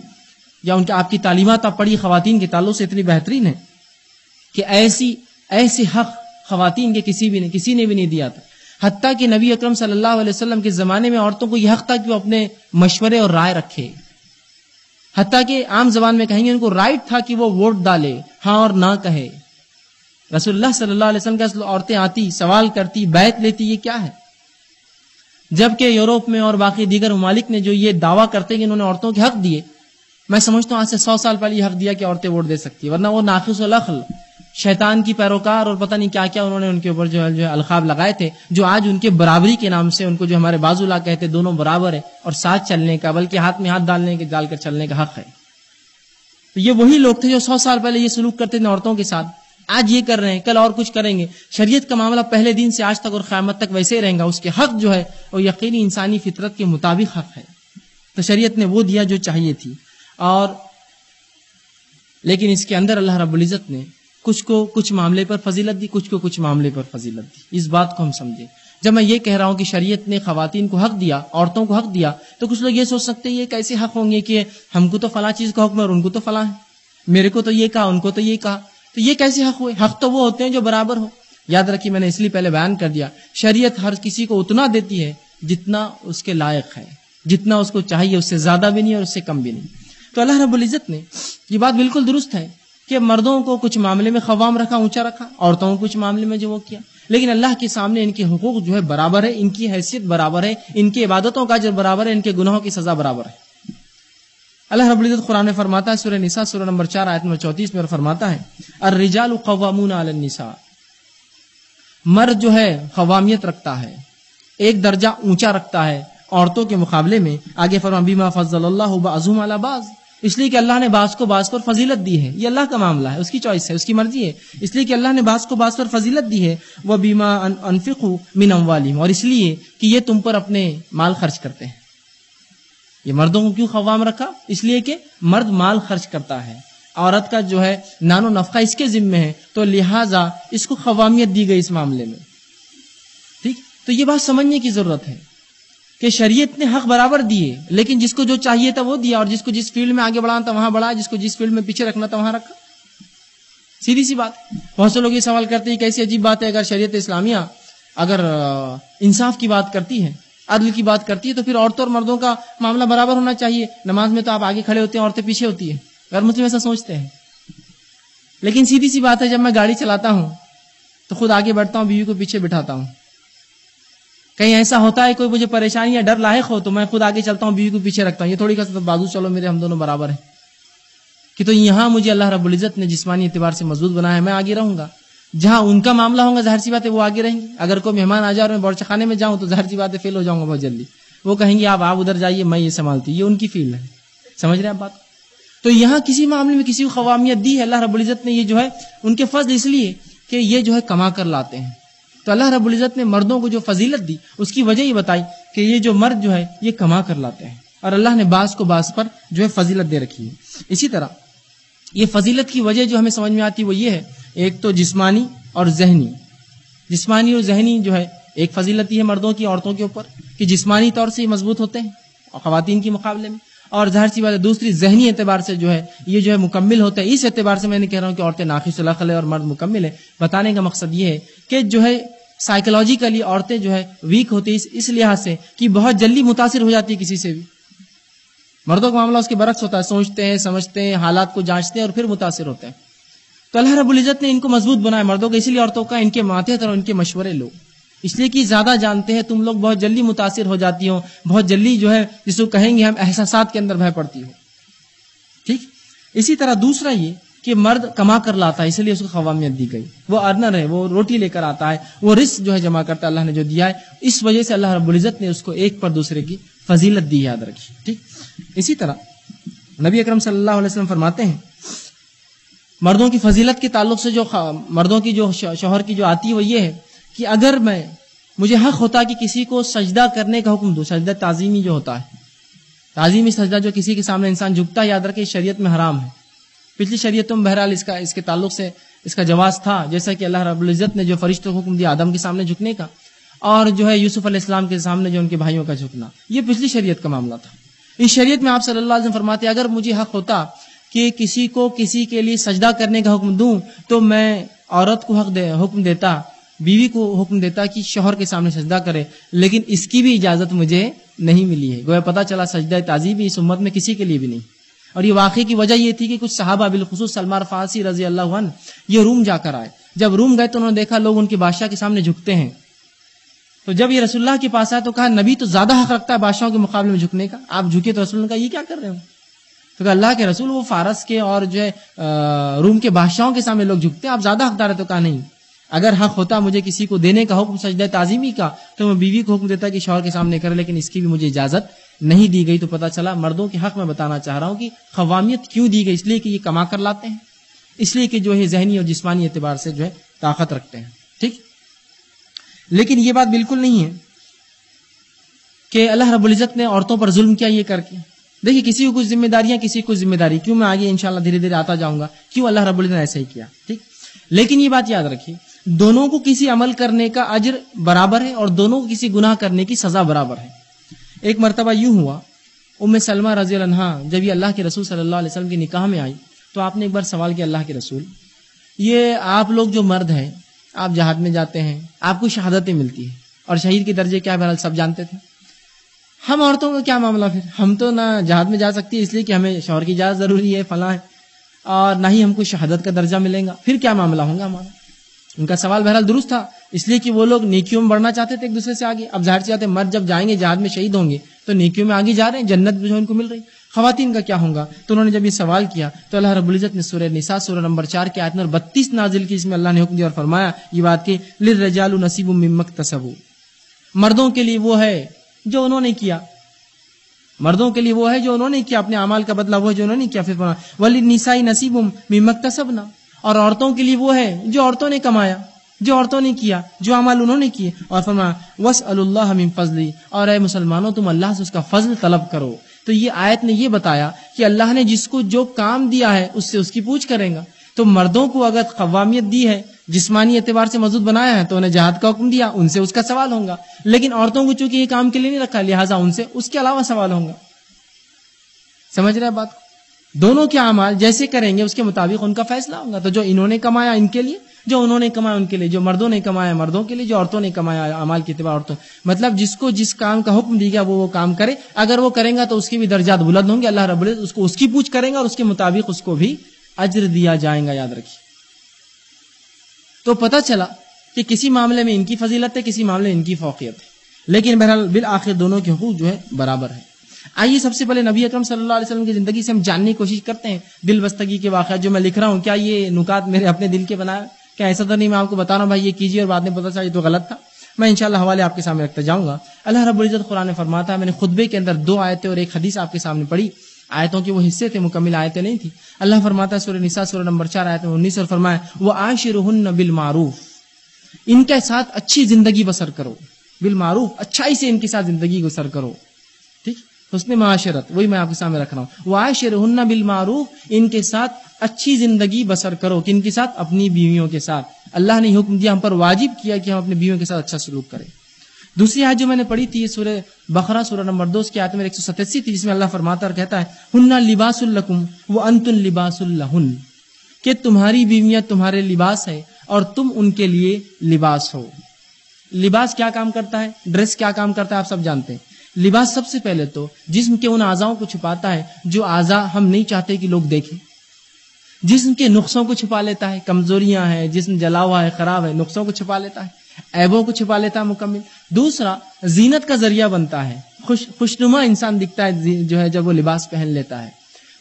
या उनके आपकी तालीमत आप पढ़ी खातन के ताल्लुक से इतनी बेहतरीन है कि ऐसी, ऐसे हक खातन के किसी भी ने, किसी ने भी नहीं दिया था। हती कि नबी अकरम सल्लल्लाहु अलैहि वसल्लम के ज़माने में औरतों को यह हक था कि वो अपने मशवरे और राय रखे। हती के आम जबान में कहेंगे, उनको राइट था कि वो वोट डाले। हाँ और ना कहे। रसुल्ला वसल्लम का औरतें आती, सवाल करती, बैत लेती, ये क्या है? जबकि यूरोप में और बाकी दीगर ममालिक ने जो ये दावा करते कि इन्होंने औरतों के हक दिए, मैं समझता हूँ आज से सौ साल पहले ये हक दिया कि औरतें वोट दे सकती है, वरना वो नाखिस शैतान की पैरोकार और पता नहीं क्या क्या उन्होंने उनके ऊपर जो है, जो अलखाब लगाए थे, जो आज उनके बराबरी के नाम से उनको जो हमारे बाजूला कहते दोनों बराबर है और साथ चलने का, बल्कि हाथ में हाथ डालने के, डालकर चलने का हक है। तो ये वही लोग थे जो सौ साल पहले ये सलूक करते थे औरतों के साथ। आज ये कर रहे हैं, कल और कुछ करेंगे। शरीयत का मामला पहले दिन से आज तक और क़यामत तक वैसे रहेगा। उसके हक जो है वो यकीनी इंसानी फितरत के मुताबिक हक है। तो शरीयत ने वो दिया जो चाहिए थी। और लेकिन इसके अंदर अल्लाह रबुल्ज़त ने कुछ को कुछ मामले पर फजीलत दी, कुछ को कुछ मामले पर फजीलत दी। इस बात को हम समझे। जब मैं ये कह रहा हूँ कि शरीयत ने खातन को हक दिया, औरतों को हक दिया तो कुछ लोग ये सोच सकते हैं, ये कैसे हक होंगे कि हमको तो फला चीज़ का हुक्म और उनको तो फला है। मेरे को तो ये कहा, उनको तो ये कहा। तो ये कैसे हक हुए? हक तो वो होते हैं जो बराबर हो। याद रखिए, मैंने इसलिए पहले बयान कर दिया, शरीयत हर किसी को उतना देती है जितना उसके लायक है। जितना उसको चाहिए, उससे ज़्यादा भी नहीं और उससे कम भी नहीं। तो अल्लाह रब्बुल इज़्ज़त ने, ये बात बिल्कुल दुरुस्त है। कि मर्दों को कुछ मामले में खवाम रखा, ऊँचा रखा, औरतों को कुछ मामले में जो वो किया। लेकिन अल्लाह के सामने इनके हकूक जो है बराबर है, इनकी हैसियत बराबर है, इनकी इबादतों का जो बराबर है, इनके गुनाहों की सजा बराबर है। अल्लाह रब्बुल कुरान फरमाता है, सूरह निसा, सूरह नंबर चार, आयत नंबर चौतीस में फरमाता है अर रिजाल कवामून मर्द जो है खवामियत रखता है, एक दर्जा ऊँचा रखता है, औरतों के मुकाबले में, आगे फरमा, बीमा फजल बाजुम अला बाज। इसलिए कि अल्लाह ने बास को बास पर फजीलत दी है। ये अल्लाह का मामला है, उसकी चॉइस है, उसकी मर्ज़ी है। इसलिए कि अल्लाह ने बास को बास पर फजीलत दी है, वह बीमा अनफिक मिन अमवालिम और इसलिए कि ये तुम पर अपने माल खर्च करते हैं। ये मर्दों को क्यों खवाम रखा? इसलिए कि मर्द माल खर्च करता है। औरत का जो है नानो नफका इसके जिम्मे है तो लिहाजा इसको खवामियत दी गई इस मामले में। ठीक? तो ये बात समझने की ज़रूरत है। कि शरीयत ने हक बराबर दिए, लेकिन जिसको जो चाहिए था वो दिया, और जिसको जिस फ़ील्ड में आगे बढ़ाना था वहाँ बढ़ाया, जिसको जिस फ़ील्ड में पीछे रखना था वहाँ रखा। सीधी सी बात। बहुत से लोग ये सवाल करते हैं कैसी अजीब बात है, अगर शरीयत इस्लामिया अगर इंसाफ की बात करती है, अदल की बात करती है तो फिर औरतों और मर्दों का मामला बराबर होना चाहिए। नमाज़ में तो आप आगे खड़े होते हैं, औरतें पीछे होती है। अगर मुस्लिम ऐसा सोचते हैं। लेकिन सीधी सी बात है, जब मैं गाड़ी चलाता हूँ तो खुद आगे बढ़ता हूँ, बीवी को पीछे बिठाता हूँ। कहीं ऐसा होता है, कोई मुझे परेशानी या डर लायक हो तो मैं खुद आगे चलता हूँ, बीवी को पीछे रखता हूँ। ये थोड़ी कहता बाजू चलो, मेरे हम दोनों बराबर है। कि तो यहाँ मुझे अल्लाह रब्बुल इज़्ज़त ने जिसमानी एतबार से मज़बूत बनाया है, मैं आगे रहूँगा। जहाँ उनका मामला होगा, ज़ाहिर सी बात है वो आगे रहेंगे। अगर कोई मेहमान आ जाए और मैं बौरचा खाने में जाऊँ तो ज़ाहिर सी बात है फेल हो जाऊँगा बहुत जल्दी। वो कहेंगे, आप आप उधर जाइए, मैं ये संभालती ये उनकी फ़ील्ड है। समझ रहे हैं आप बात? तो यहाँ किसी मामले में किसी को खवामियत दी है, अल्लाह रब्बुल इज़्ज़त ने ये जो है, उनके फ़र्ज़ इसलिए कि ये जो है कमा कर लाते हैं। तो अल्लाह रब्बुल इज़्ज़त ने मर्दों को जो फजीलत दी, उसकी वजह ये बताई कि ये जो मर्द जो है, ये कमा कर लाते हैं। और अल्लाह ने बास को बास पर जो है फजीलत दे रखी है। इसी तरह, ये फजीलत की वजह जो हमें समझ में आती है वो ये है, एक तो जिस्मानी और जहनी। जिस्मानी और जहनी जो है, एक फजीलत ही है मर्दों की औरतों के ऊपर कि जिस्मानी तौर से मज़बूत होते हैं, और खातन के मुकाबले में। और ज़ाहिर सी बात है, दूसरी जहनी एतबार से जो है, ये जो है मुकम्मिल होता है। इस एतबार से मैंने कह रहा हूँ कि औरतें है और मर्द मुकम्मिल है। बताने का मकसद ये है कि जो है साइकोलॉजिकली औरतें जो है वीक होती है इस, लिहाज से कि बहुत जल्दी मुतासिर हो जाती है किसी से भी। मर्दों का मामला उसके बरक्स होता है सोचते हैं समझते हैं हालात को जांचते हैं और फिर मुतासिर होते हैं। तो अल्लाह रब्बुल इज़्ज़त ने इनको मज़बूत बनाया मर्दों को इसलिए औरतों का इनके माथे और इनके मशवरे लो। इसलिए कि ज़्यादा जानते हैं तुम लोग बहुत जल्दी मुतासिर हो जाती हो बहुत जल्दी जो है जिसको कहेंगे हम एहसास के अंदर भय पड़ती हो। ठीक? इसी तरह दूसरा ये कि मर्द कमा कर लाता है, इसलिए उसको खवामियत दी गई। वो अर्नर है, वो रोटी लेकर आता है, वो रिस्क जो है जमा करता है, अल्लाह ने जो दिया है, इस वजह से अल्लाह रब्बुल इज़्ज़त ने उसको एक पर दूसरे की फजीलत दी, याद रखी ठीक? इसी तरह, नबी अकरम वसल्लम फरमाते हैं, मर्दों की फजीलत के ताल्लुक से जो मर्दों की जो शोहर की जो आती है वो ये है कि अगर मैं, मुझे हक होता कि किसी को सजदा करने का हुक्म दूँ, सजदा ताजीमी जो होता है, ताजीमी सजदा जो किसी के सामने इंसान झुकता है, याद रखे शरीयत में हराम है। पिछली शरीयतों में बहरहाल इसका, इसके ताल्लुक से इसका जवाब था। जैसा कि अल्लाह रब्बुल इज़्ज़त ने जो फरिश्तों को हुक्म दिया आदम के सामने झुकने का, और जो है यूसुफ अलैहिस्सलाम के सामने जो उनके भाइयों का झुकना, ये पिछली शरीयत का मामला था। इस शरीयत में आप सल्लल्लाहु अलैहि वसल्लम फरमाते, अगर मुझे हक होता कि किसी को किसी के लिए सजदा करने का हुक्म दूँ तो मैं औरत को हक दे, हुक्म देता, बीवी को हुक्म देता कि शोहर के सामने सजदा करे, लेकिन इसकी भी इजाज़त मुझे नहीं मिली है। गोया पता चला सजदा ताजी भी इस उम्मत में किसी के लिए भी नहीं। और ये वाकई की वजह ये थी कि कुछ सहाबा बिलखसूस सलमान फारसी रज़ी अल्लाह ये रूम जाकर आए। जब रूम गए तो उन्होंने देखा लोग उनके बादशाह के सामने झुकते हैं। तो जब ये रसुल्ला के पास आया तो कहा, नबी तो ज़्यादा हक रखता है बादशाहों के मुकाबले में झुकने का। आप झुके तो रसुल ने कहा ये क्या कर रहे हो? तो कहा, अल्लाह के रसूल वो फारस के और जो है रूम के बादशाहों के सामने लोग झुकते हैं। आप ज़्यादा हकदार है तो कहा, नहीं। अगर हक होता मुझे किसी को देने का हुक्म सजदा ताजीमी का तो मैं बीवी को हुक्म देता कि शौहर के सामने करे, लेकिन इसकी भी मुझे इजाज़त नहीं दी गई तो पता चला, मर्दों के हक में बताना चाह रहा हूँ कि खवामियत क्यों दी गई? इसलिए कि ये कमा कर लाते हैं। इसलिए कि जो है जहनी और जिस्मानी एतबार से जो है ताकत रखते हैं। ठीक? लेकिन ये बात बिल्कुल नहीं है कि अल्लाह रब्बुल इज़्ज़त ने औरतों पर जुल्म किया, ये करके। देखिए, किसी को कुछ जिम्मेदारियाँ, किसी को ज़िम्मेदारी। क्यों मैं आगे इंशाल्लाह धीरे धीरे आता जाऊँगा? क्यों अल्लाह इज़्ज़त ने ऐसा ही किया? ठीक? लेकिन ये बात याद रखिए, दोनों को किसी अमल करने का अजर बराबर है और दोनों को किसी गुनाह करने की सजा बराबर है। एक मरतबा यूँ हुआ, उम्म सलमा रज़ी जब ये अल्लाह के रसूल सल्लल्लाहु अलैहि वसल्लम की निकाह में आई तो आपने एक बार सवाल किया अल्लाह के रसूल, ये आप लोग जो मर्द हैं, आप जहाद में जाते हैं, आपको शहादतें मिलती है, और शहीद के दर्जे क्या बहरहाल सब जानते थे? हम औरतों का क्या मामला फिर? हम तो ना जहाद में जा सकती है, इसलिए कि हमें शौहर की इजाज़त ज़रूरी है, फला है, और ना ही हमको शहादत का दर्जा मिलेगा, फिर क्या मामला होगा हमारा? उनका सवाल बहरहाल दुरुस्त था इसलिए कि वो लोग नेकियों में बढ़ना चाहते थे एक दूसरे से आगे। अब ज़ाहिर से आते मर्द जब जाएँगे जहाद में शहीद होंगे तो नेकियों में आगे जा रहे हैं, जन्नत जो है उनको मिल रही खातन का क्या होगा? तो उन्होंने जब ये सवाल किया तो अल्लाह रब्बुल इज़्ज़त ने सूरह निसा, सूरह नंबर चार के आयत नंबर बत्तीस नाजिल की इसमें अल्लाह ने हुक्म दिया और फरमाया, ये बात की लिर रजालु नसीबु मिम्मक तसबु। मर्दों के लिए वो है जो उन्होंने किया। मर्दों के लिए वो है जो उन्होंने किया। अपने अमाल का बदला वो है जो उन्होंने किया। फिर वली निसाई नसीबुम मिम्मक तसबना। और औरतों के लिए वो है जो औरतों ने कमाया। जो औरतों ने किया, जो अमाल उन्होंने किए। और फरमाया वस अल्लाह फजली और ए मुसलमानों, तुम अल्लाह से उसका फजल तलब करो। तो ये आयत ने ये बताया कि अल्लाह ने जिसको जो काम दिया है, उससे उसकी पूछ करेगा। तो मर्दों को अगर खवामियत दी है, जिस्मानी एतबार से मज़बूत बनाया है तो उन्हें जहाद का हुक्म दिया, उनसे उसका सवाल होगा। लेकिन औरतों को चूँकि ये काम के लिए नहीं रखा, लिहाजा उनसे उसके अलावा सवाल होगा। समझ रहे बात दोनों के अमाल जैसे करेंगे, उसके मुताबिक उनका फैसला होगा। तो जो इन्होंने कमाया इनके लिए जो उन्होंने कमाया उनके लिए, जो मर्दों ने कमाया मर्दों के लिए, जो औरतों ने कमाया अमाल की इतबा औरतों। मतलब जिसको जिस काम का हुक्म दिया वो वो काम करे। अगर वो करेगा तो उसके भी दर्जात बुलंद होंगे। अल्लाह इज़्ज़त उसको, उसकी पूछ करेंगे और उसके मुताबिक उसको भी अज्र दिया जाएगा, याद रखिए। तो पता चला कि किसी मामले में इनकी फजीलत है, किसी मामले में इनकी फोकियत है। लेकिन बहरहाल, बिल आखिर दोनों के हकूक जो है, बराबर है। आइए सबसे पहले नबी अकरम सल्लल्लाहु अलैहि वसल्लम की ज़िंदगी से हम जानने की कोशिश करते हैं। दिल बस्तगी के वाक़ जो मैं लिख रहा हूँ, क्या ये नुकात मेरे अपने दिल के बनाए? क्या ऐसा तो नहीं मैं आपको बता रहा हूँ, भाई ये कीजिए और बाद में पता चला ये तो गलत था। मैं इंशाल्लाह हवाले आपके सामने रखता जाऊँगा। अल्लाह रब्बुल इज़्ज़त कुरान ने फरमाता है, मैंने खुतबे के अंदर दो आयतें और एक हदीस आपके सामने पढ़ी। आयतों के वो हिस्से थे, मुकम्मल आयतें नहीं थी। अल्लाह फरमाता है सूर्य निसा सूर्य नंबर चार, आयत उन्नीस, और फरमाया वो आशिरहन बिल मारूफ। इनके साथ अच्छी ज़िंदगी बसर करो। बिल मारूफ, अच्छाई से इनके साथ ज़िंदगी बसर करो। उसने माशरत, वही मैं आपके सामने रख रहा हूँ। वो आशिरहन बिल मारूफ, इनके साथ अच्छी ज़िंदगी बसर करो किन के साथ? अपनी बीवियों के साथ। अल्लाह ने हुक्म दिया हम पर वाजिब किया कि हम अपनी बीवियों के साथ अच्छा सलूक करें। दूसरी आयत जो मैंने पढ़ी थी सूर्य बकरा सूर्य नंबर दो की आयत में एक सौ सतासी थी, जिसमें अल्लाह फरमाता और कहता है, हुन्ना लिबासुल्लकुम वो अंतुन लिबासुल्लहुन कि तुम्हारी बीवियाँ तुम्हारे लिबास है और तुम उनके लिए लिबास हो। लिबास क्या काम करता है? ड्रेस क्या काम करता है? आप सब जानते हैं। लिबास सबसे पहले तो जिस्म के उन आजाओं को छुपाता है जो आजा हम नहीं चाहते कि लोग देखें। जिस्म के नुस्खों को छुपा लेता है, कमजोरियाँ हैं, जिस्म जला हुआ है, खराब है, नुस्खों को छुपा लेता है, ऐबों को छुपा लेता है मुकम्मल। दूसरा, जीनत का ज़रिया बनता है। खुश, खुशनुमा इंसान दिखता है, जो है, जब वो लिबास पहन लेता है।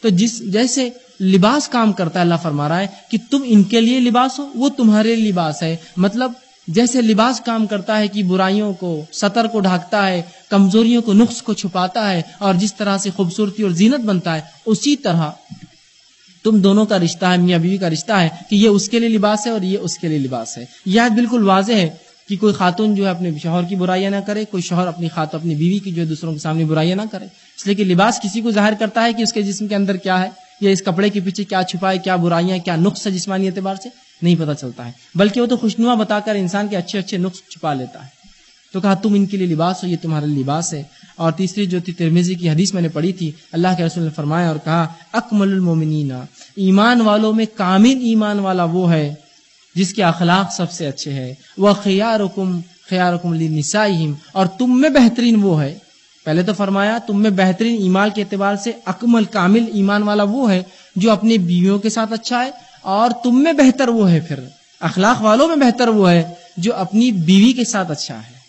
तो जिस, जैसे लिबास काम करता है, अल्लाह फरमा रहा है कि तुम इनके लिए लिबास हो, वो तुम्हारे लिबास है। मतलब जैसे लिबास काम करता है कि बुराइयों को, सतर को ढाकता है, कमजोरियों को नुक्स को छुपाता है और जिस तरह से खूबसूरती और जीनत बनता है, उसी तरह तुम दोनों का रिश्ता है, मियाँ बीवी का रिश्ता है, कि ये उसके लिए लिबास है और ये उसके लिए लिबास है। यह बिल्कुल वाजह है कि कोई खातून जो है अपने शोहर की बुराइयाँ ना करे, कोई शोहर अपनी खातून अपनी बीवी की जो है दूसरों के सामने बुराइयाँ ना करे। इसलिए कि लिबास किसी को ज़ाहिर करता है कि उसके जिस्म के अंदर क्या है, या इस कपड़े के पीछे क्या छुपा है क्या बुराइयाँ, क्या नुक्स है जिसमानी एतबार से। नहीं पता चलता है। बल्कि वो तो खुशनुमा बताकर इंसान के अच्छे अच्छे नुक्स छुपा लेता है। तो कहा, तुम इनके लिए लिबास हो, ये तुम्हारा लिबास है। और तीसरी जो थी, तिरमिजी की हदीस मैंने पढ़ी थी, अल्लाह के रसूल ने फरमाया और कहा अकमलमोमिनीना ईमान वालों में कामिल ईमान वाला वो है, जिसके अखलाक सबसे अच्छे है। वह खयारकुम खयारकुम निसाइहिम और तुम में बेहतरीन वो है। पहले तो फरमाया, तुम में बेहतरीन ईमान के अतबार से अकमल, कामिल ईमान वाला वो है, जो अपनी बीवियों के साथ अच्छा है और तुम में बेहतर वो है फिर। अखलाक वालों में बेहतर वो है जो अपनी बीवी के साथ अच्छा है।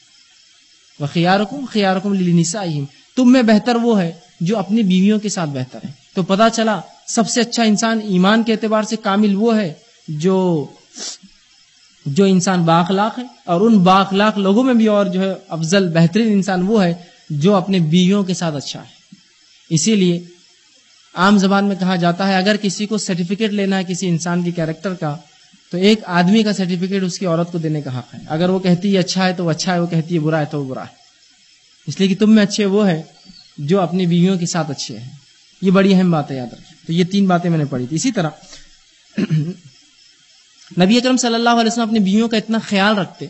वह खयारकुम खयारकुम निसाइहिम तुम में बेहतर वो है जो अपनी बीवियों के साथ बेहतर है। तो पता चला, सबसे अच्छा इंसान ईमान के एतबार से कामिल वो है जो जो इंसान बाखलाक है। और उन बाखलाक लोगों में भी और जो है अफजल बेहतरीन इंसान वो है जो अपने बीवियों के साथ अच्छा है। इसीलिए आम जबान में कहा जाता है, अगर किसी को सर्टिफिकेट लेना है किसी इंसान के कैरेक्टर का तो एक आदमी का सर्टिफिकेट उसकी औरत को देने का हक है। अगर वो कहती है अच्छा है तो अच्छा है, वो कहती है बुरा है तो वो बुरा है। इसलिए कि तुम में अच्छे वो है, जो अपनी बीवियों के साथ अच्छे हैं। ये बड़ी अहम बात है, याद रखें। तो ये तीन बातें मैंने पढ़ी थी। इसी तरह, नबी अकरम सल्लल्लाहु अलैहि वसल्लम अपनी बीवियों का इतना ख्याल रखते,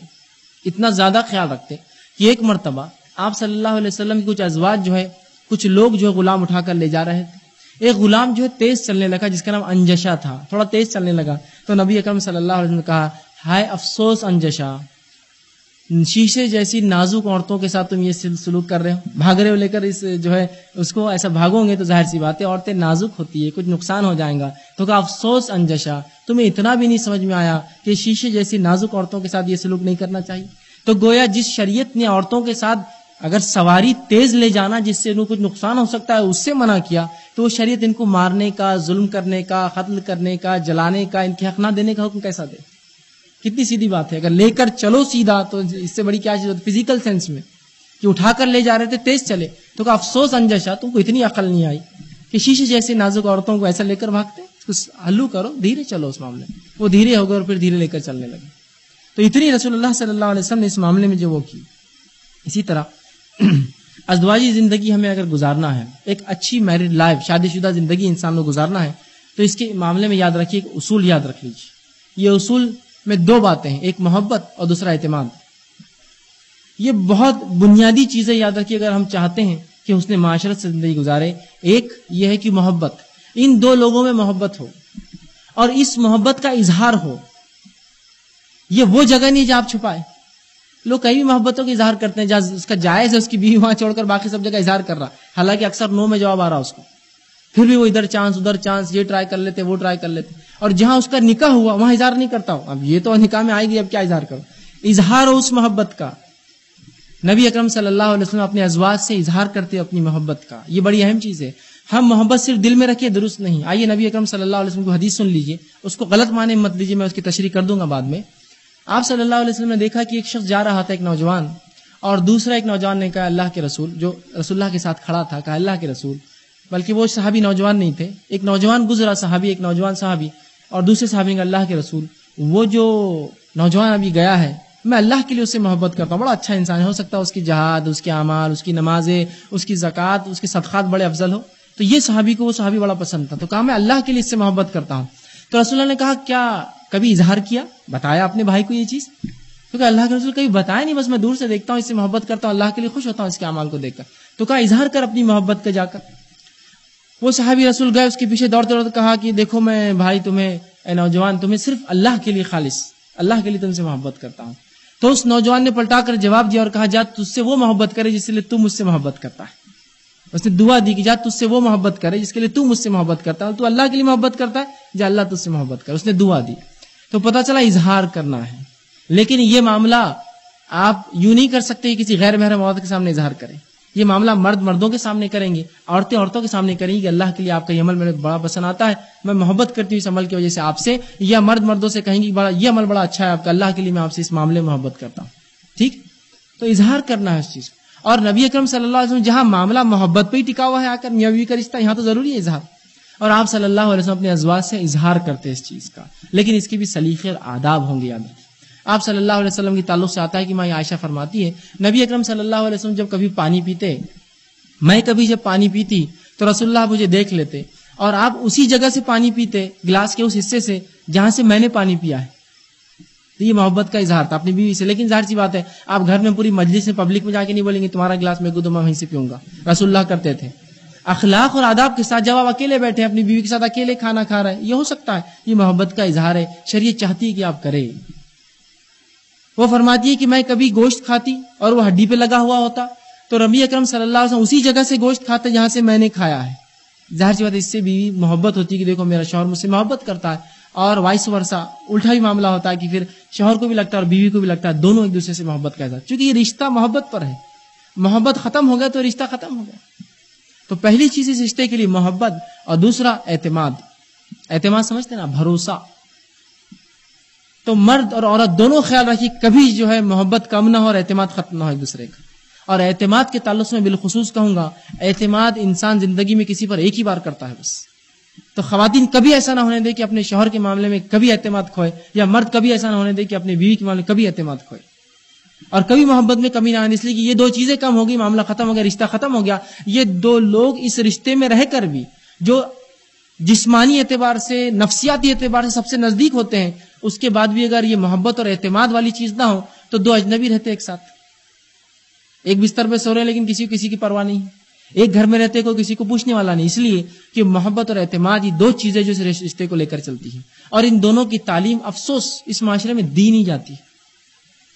इतना ज़्यादा ख्याल रखते, कि एक मरतबा, आप सल्लल्लाहु अलैहि वसल्लम के कुछ अजवाज जो है, कुछ लोग जो है गुलाम उठाकर ले जा रहे थे। एक गुलाम जो है तेज चलने लगा, जिसका नाम अंजशा था। थोड़ा तेज चलने लगा। तो नबी अकरम सल्लल्लाहु अलैहि वसल्लम ने कहा, हाय अफसोस अंजशा, शीशे जैसी नाजुक औरतों के साथ तुम ये सलूक कर रहे हो? भाग रहे हो लेकर इस जो है, उसको ऐसा भागोगे तो ज़ाहिर सी बात है, औरतें नाजुक होती है, कुछ नुकसान हो जाएगा। तो कहा, अफसोस अंजशा, तुम्हें इतना भी नहीं समझ में आया कि शीशे जैसी नाजुक औरतों के साथ ये सलूक नहीं करना चाहिए? तो गोया जिस शरीयत ने औरतों के साथ अगर सवारी तेज ले जाना, जिससे कुछ नुकसान हो सकता है, उससे मना किया तो शरीयत इनको मारने का, जुल्म करने का, कत्ल करने का, जलाने का, इनके हक ना देने का हुक्म कैसा दे? कितनी सीधी बात है। अगर लेकर चलो सीधा तो इससे बड़ी क्या चीज़ होती फ़िज़िकल सेंस में। कि उठाकर ले जा रहे थे, तेज चले। तो कहा, अफसोस अंजशा तुमको इतनी अकल नहीं आई कि शीशे जैसे नाजुक औरतों को ऐसा लेकर भागते कुछ हल्लू करो, धीरे चलो उस मामले वो धीरे हो गए और फिर धीरे लेकर चलने लगे। तो इतनी रसूलुल्लाह सल्लल्लाहु अलैहि वसल्लम ने इस मामले में जो वो की। इसी तरह अजवाजी ज़िंदगी हमें अगर गुजारना है, एक अच्छी मैरिड लाइफ शादीशुदा ज़िंदगी इंसान को गुजारना है तो इसके मामले में याद रखिए, एक उसूल याद रख लीजिए। ये उसूल में दो बातें हैं, एक मोहब्बत और दूसरा एतमाद। ये बहुत बुनियादी चीज़ें याद रखिए, अगर हम चाहते हैं कि उसने माशरत से ज़िंदगी गुजारे। एक, ये है कि मोहब्बत। इन दो लोगों में मोहब्बत हो, और इस मोहब्बत का इजहार हो, ये वो जगह नहीं जहाँ आप छुपाए। लोग कई भी मोहब्बतों का इजहार करते हैं, जहाँ उसका जायज़ है, उसकी बीवी वहाँ छोड़कर बाकी सब जगह इजहार कर रहा। हालाँकि अक्सर नो में जवाब आ रहा उसको। फिर भी वो इधर चांस, उधर चांस, ये ट्राई कर लेते, वो ट्राई कर लेते। और जहाँ उसका निकाह हुआ, वहाँ इजहार नहीं करता हूँ। अब ये तो निकाह में आएगी, अब क्या इजहार करो? इजहार हो उस मोहब्बत का। नबी अकरम वसल्लम अपने अजवाज से इजहार करते अपनी मोहब्बत का। ये बड़ी अहम चीज़ है। हम मोहब्बत सिर्फ़ दिल में रखिए, दुरुस्त नहीं। आइए नबी अकरम वसल्लम को हदीस सुन लीजिए। उसको गलत माने मत लीजिए, मैं उसकी तशरी कर दूँगा बाद में। आप सल्लल्लाहु अलैहि वसल्लम ने देखा कि एक शख्स जा रहा था एक नौजवान, और दूसरा एक नौजवान ने कहा, अल्लाह के रसूल, जो रसुल्ला के साथ खड़ा था, कहा, अल्लाह के रसूल, बल्कि वो सहाबी नौजवान नहीं थे। एक नौजवान गुजरा, सहाबी, एक नौजवान सहाबी, और दूसरे साहबी ने अल्लाह के रसूल, वो जो नौजवान अभी गया है, मैं अल्लाह के लिए उससे मोहब्बत करता हूँ, बड़ा अच्छा इंसान हो सकता है उसकी जहाद, उसके अमाल, उसकी नमाजें, उसकी जक़ात, उसके सदक़ात बड़े अफजल हो। तो ये साहबी को, वो सहाबी बड़ा पसंद था। तो कहा, मैं अल्लाह के लिए इससे मोहब्बत करता हूँ। तो रसुल्ला ने कहा, क्या कभी इजहार किया? बताया अपने भाई को ये चीज़? क्योंकि अल्लाह के रसूल कभी बताया नहीं, बस मैं दूर से देखता हूँ, इससे मोहब्बत करता हूँ, अल्लाह के लिए खुश होता हूँ इसके अमाल को देखकर। तो कहा, इजहार कर अपनी मोहब्बत का जाकर। वो साहबी रसूल गए, उसके पीछे दौड़ते दौड़ते कहा कि, देखो मैं भाई तुम्हें नौजवान, तुम्हें सिर्फ़ अल्लाह के लिए खालिश, अल्लाह के लिए तुमसे मोहब्बत करता हूँ। तो उस नौजवान ने पलटा कर जवाब दिया और कहा, जा, तुझसे वो मोहब्बत करे जिसके लिए तू मुझसे मोहब्बत करता है। उसने दुआ दी कि, जा, तुझसे वो मोहब्बत करे जिसके लिए तू मुझसे मोहब्बत करता है तू अल्लाह के लिए मोहब्बत करता है। जा, अल्लाह तुझसे मोहब्बत करे। उसने दुआ दी। तो पता चला इजहार करना है। लेकिन ये मामला आप यूँ नहीं कर सकते कि किसी गैर महरम औरत के सामने इजहार करें। ये मामला मर्द मर्दों के सामने करेंगे, औरतें औरतों के सामने करेंगी कि अल्लाह के लिए आपका ये अमल मेरे बड़ा पसंद आता है। मैं मोहब्बत करती हूँ इस अमल की वजह से आपसे, या मर्द मर्दों से कहेंगी बड़ा, ये अमल बड़ा अच्छा है, आपका अल्लाह के लिए मैं आपसे इस मामले में मोहब्बत करता हूँ। ठीक? तो इजहार करना है उस चीज़ और नबी अक्रम अलैहि वसल्लम, जहाँ मामला मोहब्बत पे ही टिका हुआ है आकर नबी का रिश्ता, यहाँ तो ज़रूरी है इजहार। और आप सल्लल्लाहु अलैहि वसल्लम अपने अजवाज से इजहार करते इस चीज़ का। लेकिन इसकी भी सलीके और आदाब होंगे याद आप सल्लल्लाहु अलैहि वसल्लम की ताल्लुक से आता है कि माँ आयशा फरमाती है, नबी अकरम सल्लल्लाहु अलैहि वसल्लम जब कभी पानी पीते, मैं कभी जब पानी पीती तो रसुल्ला मुझे देख लेते, और आप उसी जगह से पानी पीते, गिलास के उस हिस्से से, जहाँ से मैंने पानी पिया है। तो ये मोहब्बत का इजहार था, अपनी बीवी से। लेकिन ज़ाहिर सी बात है, आप घर में पूरी मजलिस में, पब्लिक में जाके नहीं बोलेंगे, तुम्हारा गिलास में तो मैं वहीं से पीऊँगा। रसुल्लाह करते थे। अखलाक और आदाब के साथ जब आप अकेले बैठे अपनी बीवी के साथ अकेले खाना खा रहे हैं, ये हो सकता है, ये मोहब्बत का इजहार है शरीय चाहती है कि आप करें। वो फरमाती है कि मैं कभी गोश्त खाती और वो हड्डी पे लगा हुआ होता। तो रबी अक्रम सल्लल्लाहु अलैहि वसल्लम उसी जगह से गोश्त खाते जहाँ से मैंने खाया है। ज़ाहिर सी बात इससे बीवी मोहब्बत होती है कि देखो, मेरा शौहर मुझसे मोहब्बत करता है और वाइस वर्षा उल्टा भी मामला होता है कि फिर शोहर को भी लगता है और बीवी को भी लगता है, दोनों एक दूसरे से मोहब्बत करता है क्योंकि ये रिश्ता मोहब्बत पर है। मोहब्बत खत्म हो गया तो रिश्ता खत्म हो गया। तो पहली चीज़ इस रिश्ते के लिए मोहब्बत और दूसरा एतमाद। एतमाद समझते ना? भरोसा। तो मर्द और औरत दोनों ख्याल रखिए, कभी जो है मोहब्बत कम ना हो और एतमाद खत्म ना हो एक दूसरे का। और एतमाद के ताल्लुक में बिलखसूस कहूँगा, एतमाद इंसान ज़िंदगी में किसी पर एक ही बार करता है बस। तो खातन कभी ऐसा ना होने दे कि अपने शोहर के मामले में कभी एतमाद खोए, या मर्द कभी ऐसा ना होने दे कि अपनी बीवी के मामले में कभी एतमाद खोए। और कभी मोहब्बत में कमी ना आने, इसलिए कि ये दो चीज़ें कम होगी, मामला खत्म हो गया, रिश्ता खत्म हो गया। ये दो लोग इस रिश्ते में रहकर भी, जो जिस्मानी एतबार से, नफसियाती एतबार से सबसे नज़दीक होते हैं, उसके बाद भी अगर ये मोहब्बत और एतमाद वाली चीज़ ना हो तो दो अजनबी रहते एक साथ। एक बिस्तर पे सो रहे लेकिन किसी किसी की परवाह नहीं। एक घर में रहते को किसी को पूछने वाला नहीं। इसलिए कि मोहब्बत और एतमाद ये दो चीज़ें जो इस रिश्ते को लेकर चलती है। और इन दोनों की तालीम, अफसोस, इस माशरे में दी नहीं जाती।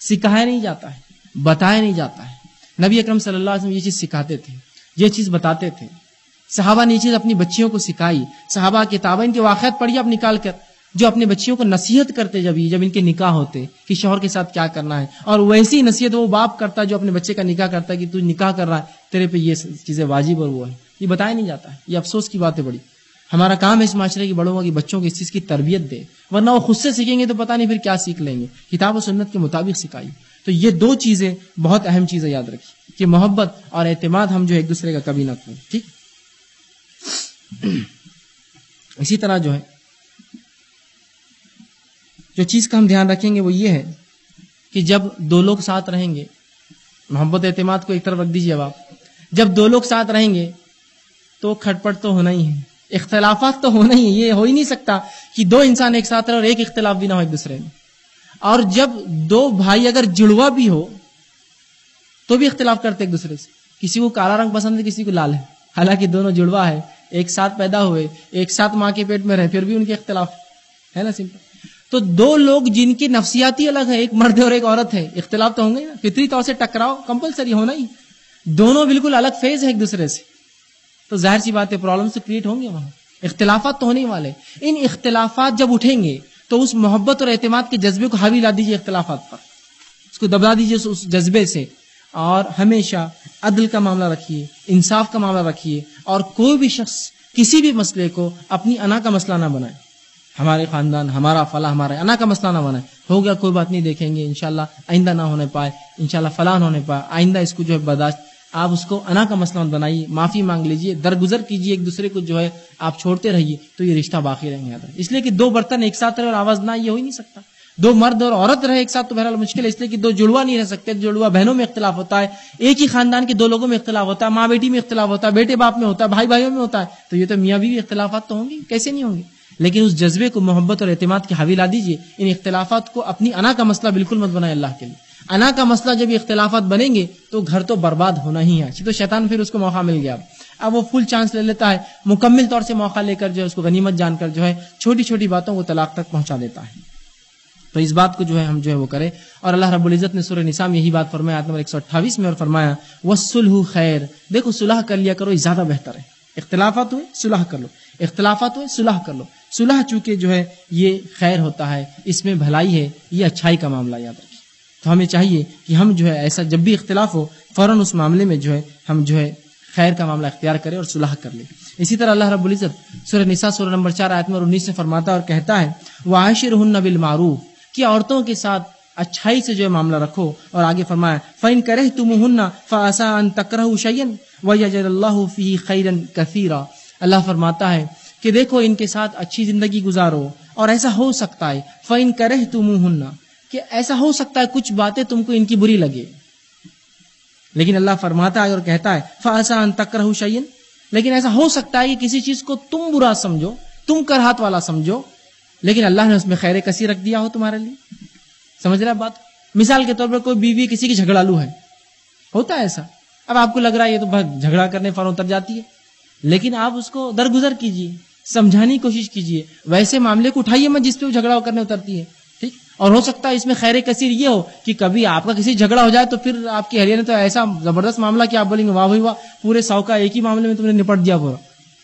सिखाया नहीं जाता है, बताया नहीं जाता है। नबी अकरम सल्लल्लाहु अलैहि वसल्लम ये चीज़ सिखाते थे, ये चीज़ बताते थे। सहाबा ने ये चीज़ अपनी बच्चियों को सिखाई, सहाबा किताबें इनके वाकत पढ़िए आप निकाल कर, जो अपने बच्चियों को नसीहत करते जब जब इनके निकाह होते कि शोहर के साथ क्या करना है। और वैसी नसीहत वो बाप करता है जो अपने बच्चे का निकाह करता है कि तू निकाह कर रहा है, तेरे पे ये चीज़ें वाजिब और वो है। ये बताया नहीं जाता है, ये अफसोस की बात है बड़ी। हमारा काम है इस माशरे की बड़ों की बच्चों को इस चीज़ की तरबियत दे। वरना वो खुद से सीखेंगे तो पता नहीं फिर क्या सीख लेंगे। किताब और सुन्नत के मुताबिक सिखाई। तो ये दो चीज़ें बहुत अहम चीज़ें याद रखी। कि मोहब्बत और एतमाद हम जो एक दूसरे का कभी ना खोए ठीक? इसी तरह जो है, जो चीज़ का हम ध्यान रखेंगे वो ये है कि जब दो लोग साथ रहेंगे, मोहब्बत एतमाद को एक तरफ़ रख दीजिए अब आप। जब दो लोग साथ रहेंगे तो खटपट तो होना ही है। इख्तलाफात तो होना ही है, ये हो ही नहीं सकता कि दो इंसान एक साथ रहे और एक इख्तलाफ भी ना हो एक दूसरे में। और जब दो भाई अगर जुड़वा भी हो तो भी इख्तिलाफ करते एक दूसरे से। किसी को काला रंग पसंद है, किसी को लाल है। हालाँकि दोनों जुड़वा है, एक साथ पैदा हुए, एक साथ माँ के पेट में रहे, फिर भी उनके इख्तलाफ। है ना, सिंपल। तो दो लोग जिनकी नफसियाती अलग है, एक मर्द और एक औरत है, इख्तलाफ तो होंगे ना। फितरी तौर से टकराव कंपलसरी होना ही। दोनों बिल्कुल अलग फ़ेज़ है एक दूसरे से। तो ज़ाहिर सी बात है प्रॉब्लम तो क्रिएट होंगे वहाँ। इख्तिलाफात तो होने वाले। इन इख्तिलाफात जब उठेंगे तो उस मोहब्बत और एतमाद के जज्बे को हावी ला दीजिए इख्तिलाफात पर। उसको दबा दीजिए उस जज्बे से। और हमेशा अदल का मामला रखिए, इंसाफ का मामला रखिए, और कोई भी शख्स किसी भी मसले को अपनी अना का मसला ना बनाए। हमारे खानदान, हमारा फला हमारा अना का मसला ना बनाए। हो गया, कोई बात नहीं, देखेंगे इनशाला आइंदा ना होने पाए इनशाला फला ना होने पाए। आइंदा इसको जो है बर्दाश्त आप उसको अना का मसला बनाइए, माफ़ी मांग लीजिए, दरगुजर कीजिए, एक दूसरे को जो है आप छोड़ते रहिए तो ये रिश्ता बाकी रहेंगे इसलिए कि दो बर्तन एक साथ रहे और आवाज़ ना, ये हो ही नहीं सकता। दो मर्द और औरत रहे एक साथ तो बहरहाल मुश्किल है, इसलिए कि दो जुड़वा नहीं रह सकते जुड़वा बहनों में इख्तलाफ होता है, एक ही खानदान के दो लोगों में इख्तलाफ होता है माँ बेटी में इख्तलाफ होता है बेटे बाप में होता है भाई भाइयों में होता है तो ये तो मियाँ भी इख्तलाफात तो होंगे, कैसे नहीं होंगे? लेकिन उस जज्बे को, मोहब्बत और एतमाद की हावी ला दीजिए, इन इख्तलाफात को अपनी अना का मसला बिल्कुल मत बनाए अल्लाह के लिए। अना का मसला जब इख्तलाफात बनेंगे तो घर तो बर्बाद होना ही है। तो शैतान फिर उसको मौका मिल गया। अब वो फुल चांस ले लेता है, मुकम्मल तौर से मौका लेकर जो है, उसको गनीमत जानकर जो है छोटी छोटी बातों को तलाक तक पहुँचा देता है। तो इस बात को जो है, हम जो है, वो करें। और अल्लाह रब्बुल इज़्ज़त ने सूरह निसा में यही बात फरमाया नंबर 128 में और फरमाया वसुलहु खैर। देखो, सुलह कर लिया करो ज़्यादा बेहतर है। इख्तलाफात हुए, सुलह कर लो। इख्तलाफात हुए, सुलह कर लो। सुलह चूँकि जो है, ये खैर होता है, इसमें भलाई है, ये अच्छाई का मामला याद रखिए तो हमें चाहिए कि हम जो है ऐसा जब भी इख्तलाफ हो, फ़ौरन उस मामले में जो है, हम जो है खैर का मामला इख्तियार करें और सुलह कर ले। इसी तरह अल्लाह रब्बुल इज़्ज़त सूरह निसा, सूरह नंबर चार, आयत नंबर उन्नीस से फरमाता और कहता है वाशिर बिल मारूफ कि औरतों के साथ अच्छाई से जो है मामला रखो। और आगे फरमाया फ़ैन करे तुम हन्ना फ़ासा तकरह शयन वजल्लाह फ़ी खैरन कसीरा अल्लाह फरमाता है कि देखो इनके साथ अच्छी ज़िंदगी गुजारो और ऐसा हो सकता है। फ़ैन करे तुम कि ऐसा हो सकता है कुछ बातें तुमको इनकी बुरी लगे। लेकिन अल्लाह फरमाता है और कहता है फ़ासा अन तकरह शयन लेकिन ऐसा हो सकता है कि किसी चीज़ को तुम बुरा समझो, तुम करहात वाला समझो, लेकिन अल्लाह ने उसमें खैर कसी रख दिया हो तुम्हारे लिए। समझ रहे बात? मिसाल के तौर पर कोई बीवी किसी की झगड़ालू है। होता है ऐसा। अब आपको लग रहा है ये तो झगड़ा करने पर उतर जाती है। लेकिन आप उसको दरगुजर कीजिए, समझाने की कोशिश कीजिए। वैसे मामले को उठाइए मत जिसपे झगड़ा करने उतरती है। और हो सकता है इसमें खैर कसीर ये हो कि कभी आपका किसी झगड़ा हो जाए तो फिर आपकी हरियाणा तो ऐसा ज़बरदस्त मामला कि आप बोलेंगे, वाह, भाई, वाह, पूरे सौ का एक ही मामले में तुमने निपट दिया पूरा।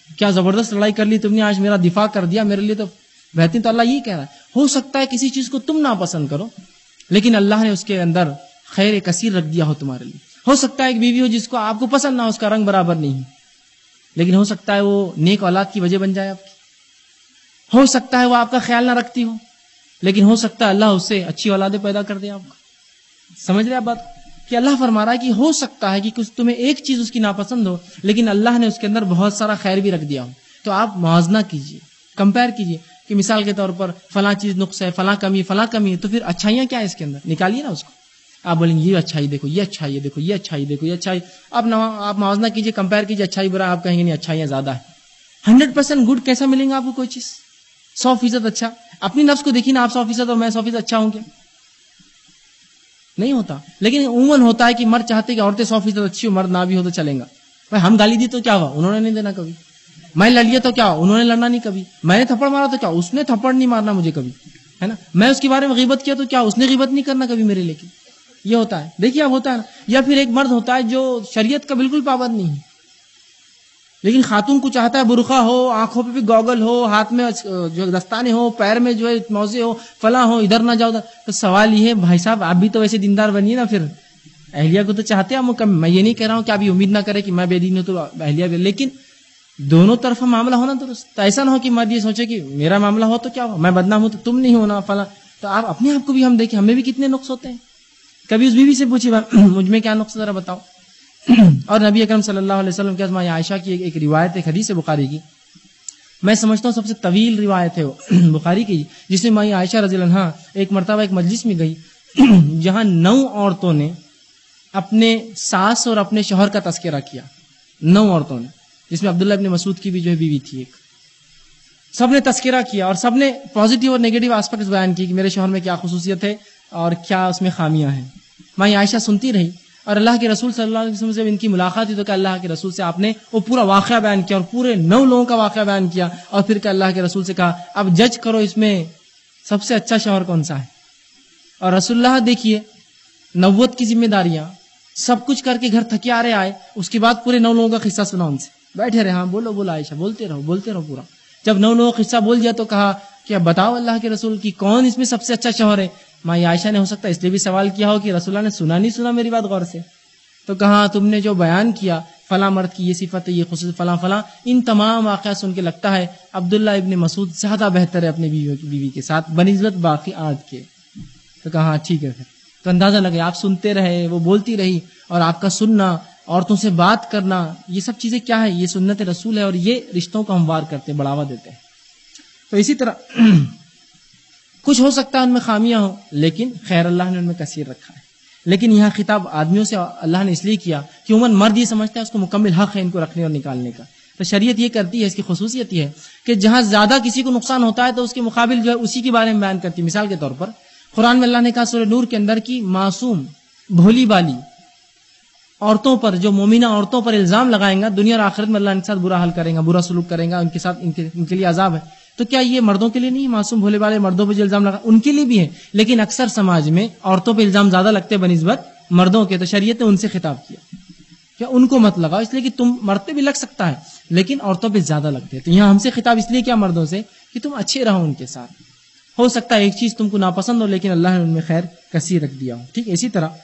क्या ज़बरदस्त लड़ाई कर ली तुमने, आज मेरा दिफा कर दिया मेरे लिए तो बेहतरीन। तो अल्लाह यही कह रहा है। हो सकता है किसी चीज़ को तुम ना पसंद करो, लेकिन अल्लाह ने उसके अंदर खैर कसीर रख दिया हो तुम्हारे लिए। हो सकता है एक बीवी हो जिसको आपको पसंद ना हो, उसका रंग बराबर नहीं है, लेकिन हो सकता है वो नेक औलाद की वजह बन जाए आपकी। हो सकता है वो आपका ख्याल ना रखती हो लेकिन हो सकता है अल्लाह उससे अच्छी औलादे पैदा कर दे आपको। समझ रहे आप बात? कि अल्लाह फरमा रहा है कि हो सकता है कि कुछ तुम्हें एक चीज़ उसकी नापसंद हो, लेकिन अल्लाह ने उसके अंदर बहुत सारा खैर भी रख दिया हो। तो आप मुआवजना कीजिए कंपेयर कीजिए कि मिसाल के तौर पर फला चीज़ नुक्स है, फला कमी फला कमी है तो फिर अच्छाइयाँ क्या है इसके अंदर? निकालिए ना उसको। आप बोलेंगे, ये अच्छाई देखो, ये अच्छाई देखो, ये अच्छाई देखो, ये अच्छाई अब आप मुआवजना कीजिए कंपेयर कीजिए, अच्छाई बुरा आप कहेंगे, नहीं, अच्छाइयाँ ज़्यादा है। हंड्रेड परसेंट गुड कैसा मिलेगा आपको कोई चीज़? सौ फ़ीसद अच्छा। अपनी नफ्स को देखिए ना, आप सौ फ़ीसद और मैं सौ अच्छा हूँ क्या? नहीं होता। लेकिन उमन होता है कि मर्द चाहते कि औरतें सौ फ़ीसद अच्छी हो मर्द ना भी हो तो चलेगा। भाई, हम गाली दी तो क्या हुआ? उन्होंने नहीं देना कभी। मैं लड़ लिया तो क्या उन्होंने लड़ना नहीं कभी। मैंने थप्पड़ मारा तो क्या उसने थप्पड़ नहीं मारना मुझे कभी। है ना? मैं उसके बारे में गिबत किया तो क्या उसने गिबत नहीं करना कभी मेरे लेके। ये होता है। देखिए, अब होता है ना। या फिर एक मर्द होता है जो शरीयत का बिल्कुल पाबंद नहीं है। लेकिन खातून को चाहता है बुरखा हो आँखों पे भी गॉगल हो हाथ में जो दस्ताने हो पैर में जो है मौजे हो फला हो इधर ना जाओ तो सवाल ये है भाई साहब आप भी तो वैसे दीनदार बनिए ना फिर। अहलिया को तो चाहते हैं मैं ये नहीं कह रहा हूँ कि अभी उम्मीद ना करे कि मैं बेदीन हूँ तो अहलिया भी लेकिन दोनों तरफ़ मामला होना तो, तो ऐसा ना हो कि मर्द ये सोचे कि मेरा मामला हो तो क्या हो? मैं बदनाम हूँ तो तुम नहीं होना फला। तो आप अपने आप को भी हम देखें हमें भी कितने नुक्स होते हैं? कभी उस बीवी से पूछिए मुझमें क्या नुक्स जरा बताओ। और नबी अकरम सल्लल्लाहु अलैहि वसल्लम के आयशा की एक, एक रिवायत एक हदीस है बुखारी की। मैं समझता हूँ सबसे तवील रिवायत है बुखारी की जिसमें माई आयशा रज़ी एक मरतबा एक मजलिस में गई जहाँ नौ औरतों ने अपने सास और अपने शोहर का तस्करा किया। नौ औरतों ने जिसमें अब्दुल्ला इब्ने मसूद की भी जो है बीवी थी एक। सबने तस्करा किया और सबने पॉजिटिव और नेगेटिव आस्पेक्ट बयान किए कि मेरे शोहर में क्या खसूसियत है और क्या उसमें खामियाँ हैं। माँ आयशा सुनती रही और अल्लाह के रसूल सल्लल्लाहु अलैहि वसल्लम से इनकी मुलाकात हुई तो क्या अल्लाह के रसूल से आपने वो पूरा वाक़ बयान किया और पूरे नौ लोगों का वाक़ बयान किया। और फिर क्या अल्लाह के रसूल से कहा, अब जज करो इसमें सबसे अच्छा शोहर कौन सा है? और रसुल्लाह देखिए नव्वत की जिम्मेदारियाँ, सब कुछ करके घर थकियारे आए, उसके बाद पूरे नौ लोगों का किस्सा सुना उनसे। बैठे रहे हाँ बोलो बोलो, आयशा, बोलते रहो बोलते रहो पूरा। जब नौ लोगों का किस्सा बोल दिया तो कहा कि अब बताओ अल्लाह के रसूल की कौन इसमें सबसे अच्छा शोहर है? माँ आयशा ने हो सकता इसलिए भी सवाल किया हो कि रसुल्ला ने सुना, नहीं सुना मेरी बात गौर से? तो कहा, तुमने जो बयान किया, फला मर्द की ये सिफत, ये खुश फला फला, इन तमाम वाक़ सुन के लगता है अब्दुल्ला इबन मसूद ज़्यादा बेहतर है अपनी बीवी बीवी के साथ बनस्बत बाकी आद के। तो कहा हाँ ठीक है फिर। तो अंदाज़ा लगे, आप सुनते रहे, वो बोलती रही, और आपका सुनना, औरतों से बात करना, ये सब चीज़ें क्या है? ये सुन्नत रसूल है और ये रिश्तों को हम वार करते बढ़ावा देते हैं। तो इसी तरह कुछ हो सकता है उनमें खामियाँ हो लेकिन खैर अल्लाह ने उनमें कसीर रखा है। लेकिन यहाँ खिताब आदमियों से अल्लाह ने इसलिए किया कि उमन मर्द ये समझता है उसको मुकम्मल हक है इनको रखने और निकालने का। तो शरीयत ये करती है इसकी खसूसियत यह है कि जहाँ ज़्यादा किसी को नुकसान होता है तो उसके मुकाबिल जो है उसी के बारे में बयान करती है। मिसाल के तौर पर कुरान में अल्लाह ने कहा सूर्य नूर के अंदर की मासूम भोली बाली औरतों पर जो मोमिना औरतों पर इल्ज़ाम लगाएँगा दुनिया और आखिरत में अल्लाह इनके साथ बुरा हाल करेगा बुरा सलूक करेगा उनके साथ इनके, इनके लिए अजाब है। तो क्या ये मर्दों के लिए नहीं, मासूम भोले वाले मर्दों पर जो इल्ज़ाम लगा, उनके लिए भी है। लेकिन अक्सर समाज में औरतों पर इल्ज़ाम ज़्यादा लगते बनस्बत मर्दों के तो शरीयत ने उनसे खिताब किया। क्या उनको मत लगाओ, इसलिए कि तुम मरते भी लग सकता है, लेकिन औरतों पे ज़्यादा लगते हैं। तो यहाँ हमसे खिताब इसलिए क्या मर्दों से कि तुम अच्छे रहो उनके साथ। हो सकता है एक चीज़ तुमको नापसंद हो, लेकिन अल्लाह ने उनमें खैर कसी रख दिया हो। ठीक, इसी तरह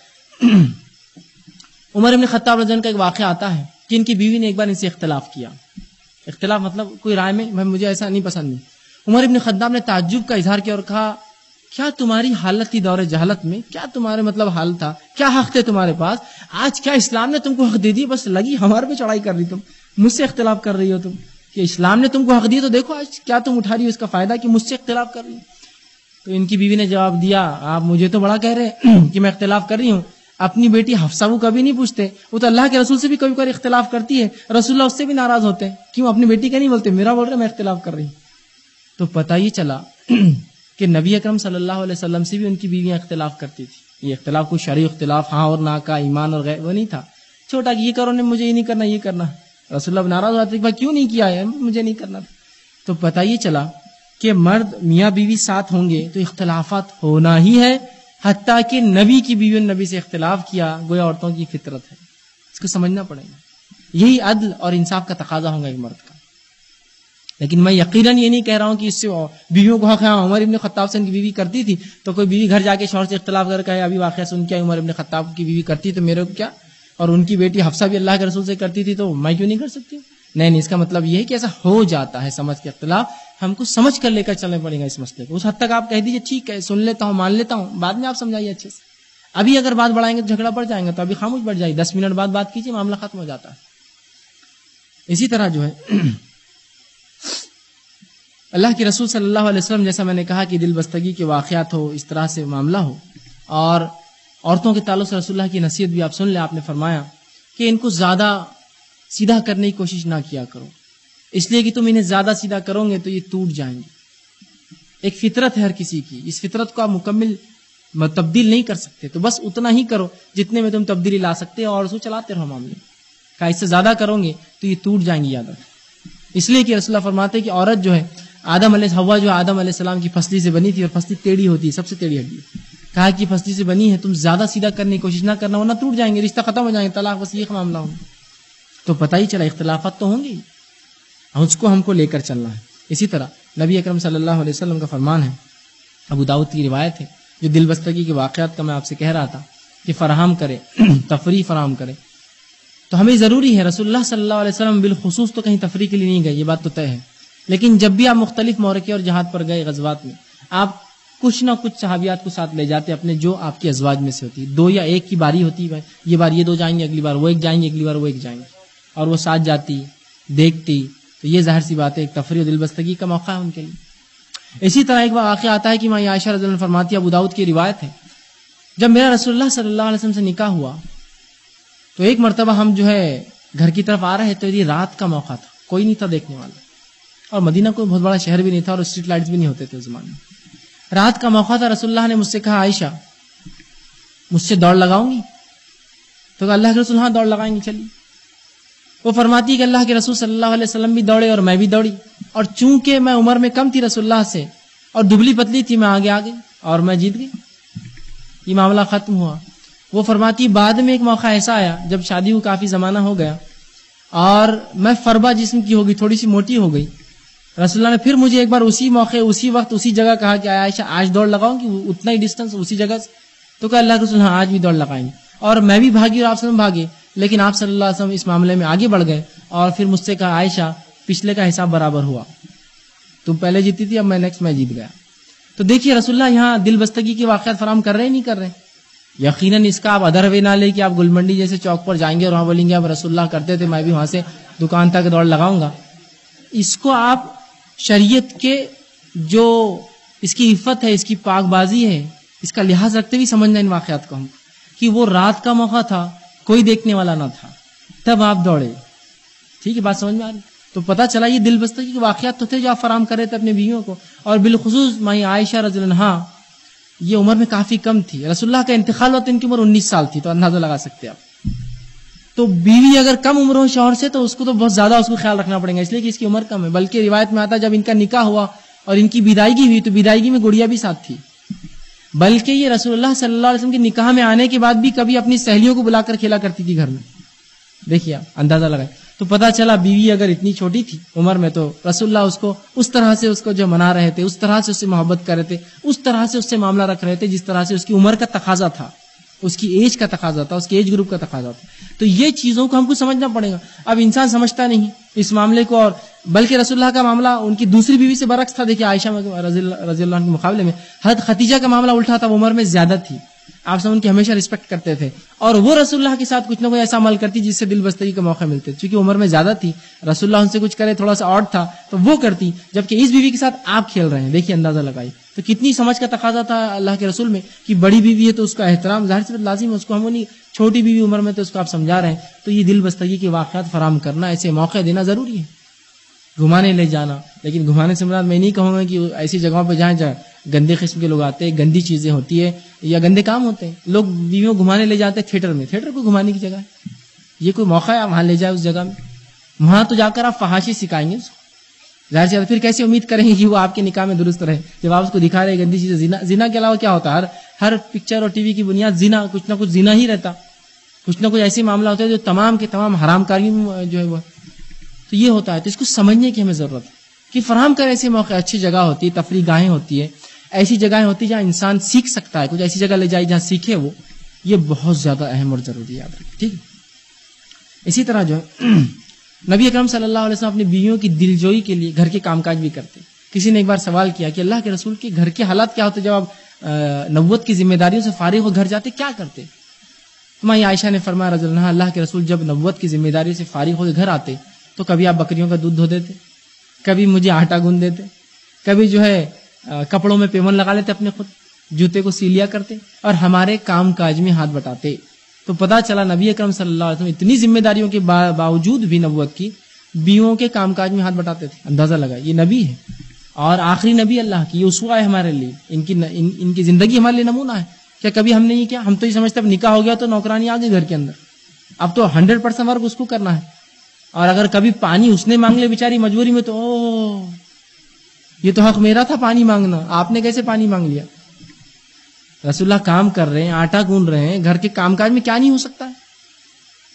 उमर इबन खत्ताब रजन का एक वाक्य आता है कि इनकी बीवी ने एक बार इनसे इख्तलाफ किया। इख्तलाफ मतलब कोई राय में भाई मुझे ऐसा नहीं पसंद नहीं। उमर इबन खत्ताब ने ताज्जुब का इजहार किया और कहा, क्या तुम्हारी हालत थी दौरे जहालत में? क्या तुम्हारे मतलब हाल था? क्या हक थे तुम्हारे पास? आज क्या इस्लाम ने तुमको हक दे दी? बस लगी हमारे पे चढ़ाई कर रही तुम। मुझसे इख्तलाफ कर रही हो तुम। कि इस्लाम ने तुमको हक दिया तो देखो आज क्या तुम उठा रही हो इसका फ़ायदा कि मुझसे इख्तलाफ कर रही हो। तो इनकी बीवी ने जवाब दिया, आप मुझे तो बड़ा कह रहे हैं कि मैं इख्तलाफ कर रही हूँ। अपनी बेटी हफ्सा वो कभी नहीं पूछते। वो तो अल्लाह के रसूल से भी कभी कभी इख्तलाफ करती है। रसूल्ला उससे भी नाराज़ होते हैं क्यों अपनी बेटी का नहीं बोलते। मेरा बोल रहे, मैं इख्तलाफ कर रही तो पता ही चला कि नबी अकरम सल्लल्लाहु अलैहि वसल्लम से भी उनकी बीवियाँ इख्तलाफ करती थी। ये इख्तलाफ कोई शरी इख्तलाफ हाँ और ना का, ईमान और गैर वो नहीं था। छोटा ये करो ने मुझे ये नहीं करना, ये करना। रसुल्ला नाराज़ होते भाई क्यों नहीं किया है मुझे नहीं करना तो पता ही चला कि मर्द, मियाँ बीवी साथ होंगे तो इख्तलाफात होना ही है। हती कि नबी की बीवी नबी से इख्तलाफ किया, गोया औरतों की फितरत है। इसको समझना पड़ेगा। यही अदल और इंसाफ का तकाजा होगा एक मर्द का। लेकिन मैं यकीनन ये नहीं कह रहा हूँ कि इससे बीवियों को हक है। उमर इबन खत्ताब से उनकी बीवी करती थी तो कोई बीवी घर जाके शौर से इख्तलाफ कर कहे, अभी वाक़ सुन क्या उमर इबन खत्ताब की बीवी करती तो मेरे को क्या? और उनकी बेटी हफ्सा भी अल्लाह के रसूल से करती थी तो मैं क्यों नहीं कर सकती? नहीं नहीं, इसका मतलब यह है कि ऐसा हो जाता है समझ के अख्तिलाफ हमको समझ कर लेकर चलना पड़ेगा इस मसले को। उस हद तक आप कह दीजिए, ठीक है, सुन लेता हूँ, मान लेता हूँ, बाद में आप समझाइए अच्छे से। अभी अगर बात बढ़ाएँगे तो झगड़ा बढ़ जाएँगे तो अभी खामोश बढ़ जाएगी दस मिनट बाद बात कीजिए, मामला खत्म हो जाता है। इसी तरह जो है, अल्लाह के रसूल सल्लल्लाहु अलैहि वसल्लम जैसा मैंने कहा कि दिल बस्तगी के वाक़ात हो, इस तरह से मामला हो। और औरतों के ताल्लुक से रसूलुल्लाह की नसीहत भी आप सुन ले, आपने फरमाया कि इनको ज़्यादा सीधा करने की कोशिश ना किया करो। इसलिए कि तुम इन्हें ज़्यादा सीधा करोगे तो ये टूट जाएँगे। एक फितरत है हर किसी की। इस फितरत को आप मुकम्मल तब्दील नहीं कर सकते। तो बस उतना ही करो जितने में तुम तब्दीली ला सकते हो और उसको चलाते रहो मामले। का इससे ज़्यादा करोगे तो ये टूट जाएँगी आदत इसलिए कि रसुल्ला फरमाते कि औरत जो है, आदम हवा जो आदम सलाम की फसली से बनी थी और फसली टेढ़ी होती है, सबसे टेढ़ी हड्डी। कहा कि फसली से बनी है, तुम ज़्यादा सीधा करने की कोशिश ना करना, वरना टूट जाएँगे, रिश्ता खत्म हो जाएँगे, तलाक ये मामला हो तो पता ही चला, इख्तलाफत तो होंगी। उसको हमको लेकर चलना है। इसी तरह नबी अकरम सल्लल्लाहु का फरमान है। अबू दाऊद की रिवायत है, जो दिल बस्तगी के वाकत का मैं आपसे कह रहा था कि फराहम करे, तफरी फराहम करे। तो हमें ज़रूरी है रसुल्ला सल्लल्लाहु बिलखसूस तो कहीं तफरी के लिए नहीं गए, ये बात तो तय है। लेकिन जब भी आप मुख्तलिफ़ मौरके और जहाद पर गए गजबात में, आप कुछ ना कुछ सहाबियात को साथ ले जाते अपने, जो आपकी अजवाज में से होती है। दो या एक की बारी होती है ये बार ये दो जाएँगे, अगली बार वो एक जाएँगे, अगली बार वो एक जाएँगे। और वो साथ जाती देखती तो ये ज़ाहिर सी बात है, एक तफरी दिलबस्तगी का मौका है उनके लिए। इसी तरह एक वाक़ आता है कि माँ आयशा रजन फरमाती अबू दाऊद की रिवायत है। जब मेरा रसोल्ला अलैहि से निकाह हुआ तो एक मरतबा हम जो है, घर की तरफ़ आ रहे तो यदि रात का मौका था, कोई नहीं था देखने वाला। और मदीना कोई बहुत बड़ा शहर भी नहीं था और स्ट्रीट लाइट्स भी नहीं होते थे उस जमाने में। रात का मौका था रसुल्लाह ने मुझसे कहा, आयशा, मुझसे दौड़ लगाऊँगी? तो अल्लाह के रसूल हाँ दौड़ लगाएँगे, चलिए। वो फरमाती कि अल्लाह के रसूल सल्लल्लाहु अलैहि वसल्लम भी दौड़े और मैं भी दौड़ी। और चूँकि मैं उम्र में कम थी रसुल्लाह से, और दुबली पतली थी, मैं आगे आ गई और मैं जीत गई। ये मामला खत्म हुआ। वो फरमाती, बाद में एक मौका ऐसा आया, जब शादी को काफ़ी जमाना हो गया, और मैं फरबा जिसम की हो गई थोड़ी सी मोटी हो गई। रसुल्ला ने फिर मुझे एक बार उसी मौके, उसी वक्त, उसी जगह कहा कि आयशा, आज दौड़ लगाऊँगी उतना ही डिस्टेंस उसी जगह से? तो कहा, अल्लाह रसुल हाँ आज भी दौड़ लगाएँगे। और मैं भी भागी और आप सब भागे। लेकिन आप सल्लल्लाहु अलैहि वसल्लम इस मामले में आगे बढ़ गए और फिर मुझसे कहा, आयशा, पिछले का हिसाब बराबर हुआ। तुम पहले जीती थी, अब मैं नेक्स्ट मैं जीत गया। तो देखिए रसुल्ला यहाँ दिल बस्तगी की वाकत फराम कर रहे नहीं कर रहे यकीनन इसका आप अदर वे ना ले कि आप गुलमंडी जैसे चौक पर जाएँगे और वहाँ बोलेंगे, अब रसुल्ला करते थे, मैं भी वहाँ से दुकान तक दौड़ लगाऊँगा। इसको आप शरीयत के जो इसकी इफ़त है, इसकी पाकबाजी है, इसका लिहाज रखते हुए समझना इन वाकयात को हम। कि वो रात का मौका था कोई देखने वाला ना था। तब आप दौड़े। ठीक है, बात समझ में आ रही? तो पता चला ये दिल बस्तगी के वाकयात तो थे जो आप फराम कर रहे थे अपने बीवियों को। और बिलखसूस माई आयशा रजन हाँ ये उम्र में काफ़ी कम थी। रसुल्ला का इंतकाल हुआ तो इनकी उम्र उन्नीस साल थी तो अंदाज़ा लगा सकते आप। तो बीवी अगर कम उम्र हो शोहर से तो उसको तो बहुत ज़्यादा उसको ख्याल रखना पड़ेगा, इसलिए कि इसकी उम्र कम है। बल्कि रिवायत में आता जब इनका निकाह हुआ और इनकी विदायगी हुई तो विदायगी में गुड़िया भी साथ थी। बल्कि ये रसूलुल्लाह सल्लल्लाहु अलैहि वसल्लम के निकाह में आने के बाद भी कभी अपनी सहेलियों को बुलाकर खेला करती थी घर में। देखिए आप, अंदाज़ा लगाए। तो पता चला बीवी अगर इतनी छोटी थी, उम्र में तो रसुल्ला उसको उस तरह से उसको जो मना रहे थे, उस तरह से उससे मोहब्बत कर रहे थे, उस तरह से उससे मामला रख रहे थे जिस तरह से उसकी उम्र का तकाजा था, उसकी एज का तकाजा था, उसके एज ग्रुप का तकाजा था। तो ये चीज़ों को हमको समझना पड़ेगा। अब इंसान समझता नहीं। इस मामले को और बल्कि रसुल्ला का मामला उनकी दूसरी बीवी से बरक्स था। देखिए आयशा रज़ी के मुकाबले में। हद खतीजा का मामला उल्टा था उम्र में ज़्यादा थी। आप सब उनकी हमेशा रिस्पेक्ट करते थे। और वो रसुल्लाह के साथ कुछ ना कुछ ऐसा अमल करती जिससे दिल बस्तगी का मौका मिलते। क्योंकि उम्र में ज़्यादा थी रसुल्लाह उनसे कुछ करे, थोड़ा सा और था तो वो करती, जबकि इस बीवी के साथ आप खेल रहे हैं। देखिए अंदाज़ा लगाई तो कितनी समझ का तकाजा था अल्लाह के रसूल में कि बड़ी बीवी है तो उसका एहतराम, ज़ाहिर से लाजिम है, उसको हम नहीं छोटी बीवी उम्र में तो उसको आप समझा रहे हैं। तो ये दिल बस्तगी के वाकत फराम करना, ऐसे मौके देना ज़रूरी है। घुमाने ले जाना। लेकिन घुमाने से मुराद मैं नहीं कहूँगा कि ऐसी जगहों पर जाए जहाँ गंदे किस्म के लोग आते हैं, गंदी चीज़ें होती है, या गंदे काम होते हैं। लोग बीवियों घुमाने ले जाते हैं थिएटर में। थिएटर को घुमाने की जगह है। ये कोई मौका है, आप वहाँ ले जाए उस जगह में। वहाँ तो जाकर आप फहाशी सिखाएँगे उसको। ज़ाहिर सी फिर कैसे उम्मीद करेंगे कि वो आपके निकाह में दुरुस्त रहे? जब आप उसको दिखा रहे गंदी चीज़ें, जीना जीना के अलावा क्या होता है? हर हर पिक्चर और टीवी की बुनियाद जीना, कुछ ना कुछ जीना ही रहता। कुछ ना कुछ ऐसे मामला होता है जो तमाम के तमाम हराम कारियों जो है वो तो ये होता है। तो इसको समझने की हमें ज़रूरत है कि फराम कर ऐसे मौके, अच्छी जगह होती है तफरी गाहें होती है। ऐसी जगहें होती है जहाँ इंसान सीख सकता है, कुछ ऐसी जगह ले जाए जहाँ सीखे वो। ये बहुत ज़्यादा अहम और ज़रूरी याद रखें, ठीक इसी तरह जो है नबी अकरम सल्लल्लाहु अलैहि वसल्लम अपनी बीवियों की दिलजोई के लिए घर के कामकाज भी करते किसी ने एक बार सवाल किया कि अल्लाह के रसूल के घर के हालात क्या होते जब आप नबूत की जिम्मेदारियों से फारिग हो घर जाते, क्या करते? तो माई आयशा ने फरमाया, रजल अल्लाह के रसूल जब नबूत की ज़िम्मेदारी से फारिग होकर घर आते तो कभी आप बकरियों का दूध धो देते, कभी मुझे आटा गूंद देते, कभी जो है कपड़ों में पेमन लगा लेते अपने खुद जूते को सीलिया करते और हमारे काम काज में हाथ बटाते। तो पता चला नबी अकरम सल्लल्लाहु इतनी जिम्मेदारियों के बावजूद भी नबूत की बीवों के कामकाज में हाथ बटाते थे। अंदाज़ा लगा ये नबी है। और आखिरी नबी अल्लाह की ये उसवा है हमारे लिए। इनकी न, इन, इनकी ज़िंदगी हमारे लिए नमूना है। क्या कभी हमने ये किया? हम तो ये समझते अब निकाह हो गया तो नौकरानी आ गई घर के अंदर। अब तो हंड्रेड परसेंट वर्क उसको करना है। और अगर कभी पानी उसने मांग ले बेचारी मजबूरी में तो ओ ये तो हक मेरा था पानी मांगना। आपने कैसे पानी मांग लिया? रसुल्ला काम कर रहे हैं, आटा गूंद रहे हैं, घर के कामकाज में क्या नहीं हो सकता? है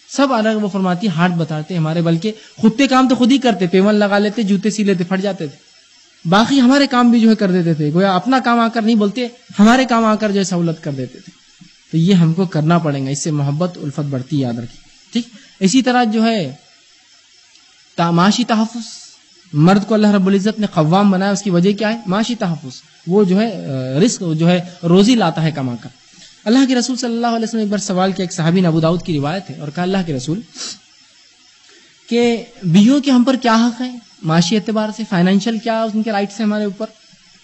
सब अलग, वो फरमाती, हाथ बताते हमारे, बल्कि खुद के काम तो खुद ही करते, पेवन लगा लेते, जूते सी लेते फट जाते थे। बाकी हमारे काम भी जो है कर देते थे। गोया अपना काम आकर नहीं बोलते, हमारे काम आकर जो है सहूलत कर देते थे। तो ये हमको करना पड़ेगा, इससे मोहब्बत, उल्फत बढ़ती याद रखी ठीक? इसी तरह जो है तामाशी तहफ़ मर्द को अल्लाह रब्बुल इज़्ज़त ने कव्वाम बनाया, उसकी वजह क्या है? माशी तहफ़ वो जो है रिस्क जो है, रोजी लाता है कमा कर अल्लाह के रसूल सल्लल्लाहु अलैहि वसल्लम एक बार सवाल किया, एक सहाबी अबू दाऊद की रिवायत है, और कहा, अल्लाह के रसूल, के बीवियों के हम पर क्या हक है? माशी एतबार से, फाइनेंशियल क्या उनके राइट्स है हमारे ऊपर?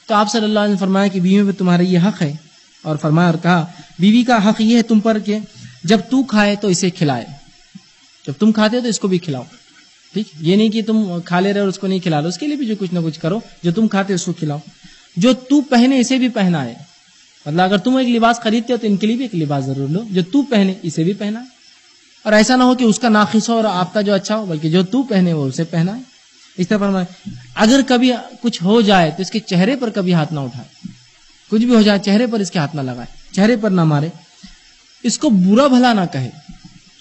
तो आप सल्लल्लाहु अलैहि वसल्लम फरमाया कि बीवियों पर तुम्हारा ये हक है। और फरमाया और कहा, बीवी का हक ये है तुम पर के जब तू खाए तो इसे खिलाए। जब तुम खाते हो तो इसको भी खिलाओ। ठीक? ये नहीं कि तुम खा ले रहे और उसको नहीं खिला लो। उसके लिए भी जो कुछ ना कुछ करो। जो तुम खाते उसको खिलाओ। जो तू पहने, इसे भी पहनाए। मतलब अगर तुम एक लिबास खरीदते हो तो इनके लिए भी एक लिबास ज़रूर लो। जो तू पहने, इसे भी पहना और ऐसा ना हो कि उसका नाखिस हो और आपका जो अच्छा हो, बल्कि जो तू पहने, वो उसे पहना है इस तरह फरमाए। अगर कभी कुछ हो जाए तो इसके चेहरे पर कभी हाथ ना उठाए। कुछ भी हो जाए, चेहरे पर इसके हाथ ना लगाए। चेहरे पर ना मारे। इसको बुरा भला ना कहे।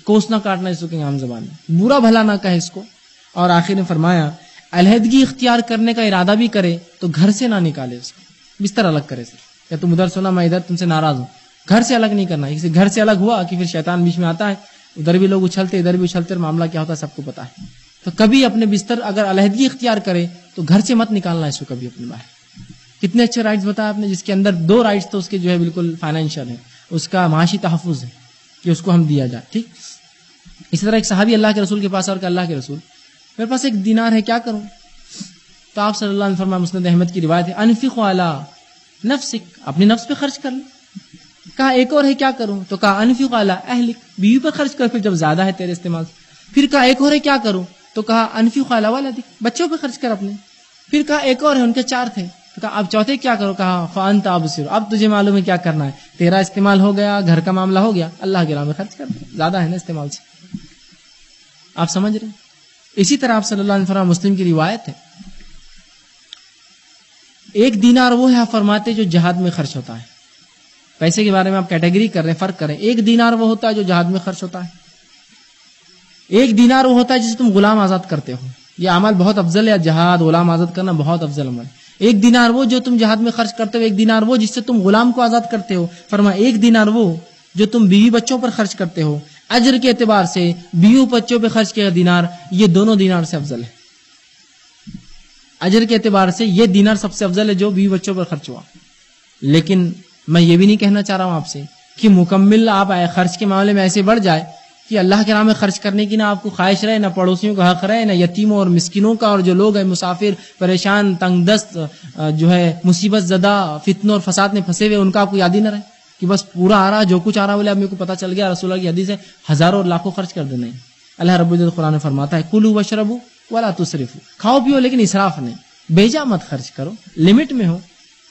कोस ना काटना इसको आम जबान में। बुरा भला ना कहे इसको। और आखिर में फरमाया, अलहदगी इख्तियार करने का इरादा भी करे तो घर से ना निकाले उसको बिस्तर अलग करे सर या तुम उधर सोना, मैं इधर तुमसे नाराज़ हूँ। घर से अलग नहीं करना। किसी घर से अलग हुआ कि फिर शैतान बीच में आता है, उधर भी लोग उछलते, इधर भी उछलते मामला क्या होता है, सबको पता है। तो कभी अपने बिस्तर अगर अलहदगी इख्तियार करे तो घर से मत निकालना इसको कभी अपने बाहर कितने अच्छे राइट्स बताया आपने, जिसके अंदर दो राइट्स तो उसके जो है बिल्कुल फाइनेंशियल है। उसका माशी तहफ़ है कि उसको हम दिया जाए, ठीक? इसी तरह एक सहाबी अल्लाह के रसूल के पास और अल्लाह के रसूल। मेरे पास एक दिनार है, क्या करूँ? तो आप सल्लल्लाहु अलैहि वसल्लम मुस्नद अहमद की रिवायत है अनफिक वाला नफ्सिक, अपनी नफ्स पे खर्च कर ले। कहा, एक और है, क्या करूँ? तो कहा अनफिक वाला अहलिक, बीवी पर खर्च कर, फिर जब ज़्यादा है तेरे इस्तेमाल फिर कहा, एक और है, क्या करूँ? तो कहा अनफिक वाला वाला दिख बच्चों पर खर्च कर अपने। फिर कहा, एक और है, उनके चार थे। तो कहा, अब चौथे क्या करो? कहा फान ताब अब तुझे मालूम है क्या करना है। तेरा इस्तेमाल हो गया, घर का मामला हो गया, अल्लाह के राह में खर्च कर ज़्यादा है ना इस्तेमाल से? आप समझ रहे इसी तरह आप सल्लल्लाहु अलैहि मुस्लिम की रिवायत है। एक दीनार वो है फरमाते जो जहाद में खर्च होता है। पैसे के बारे में आप कैटेगरी कर रहे हैं, फ़र्क करें एक दीनार वो होता है, जो जहाद में खर्च होता है। एक दीनार वो होता है, जिसे तुम गुलाम आज़ाद करते हो। ये अमल बहुत अफजल है जहाद, गुलाम आज़ाद करना बहुत अफजल अमल एक दिनार वो, जो तुम जहाद में खर्च करते हो, एक दिनार वो, जिससे तुम गुलाम को आज़ाद करते हो। फरमा, एक दिनार वो, जो तुम बीवी बच्चों पर खर्च करते हो अजर के एतबार से बीवी बच्चों पर खर्च किया दिनार, ये दोनों दिनार से अफजल है। अजर के एतबार से, ये दिनार सबसे अफजल है जो बीवी बच्चों पर खर्च हुआ। लेकिन मैं ये भी नहीं कहना चाह रहा हूँ आपसे कि मुकम्मिल आप आए, खर्च के मामले में ऐसे बढ़ जाए कि अल्लाह के नाम में खर्च करने की ना आपको ख्वाहिश रहे, ना पड़ोसियों का हक रहे, ना यतीमों और मिस्किनों का, और जो लोग हैं, मुसाफिर, परेशान, तंगदस्त जो है, मुसीबत जदा, फितनों और फसाद में फंसे हुए, उनका आपको याद ही ना रहे। कि बस पूरा आ रहा, जो कुछ आ रहा बोले मेरे को पता चल गया, रसूल की हदीस है, हज़ारों लाखों खर्च कर देने। अल्लाह रबुल कुरान फरमाता है, कुलू वशरबू वाला तुसरिफ। खाओ, पियो, लेकिन इसराफ नहीं। बेजा मत खर्च करो, लिमिट में हो,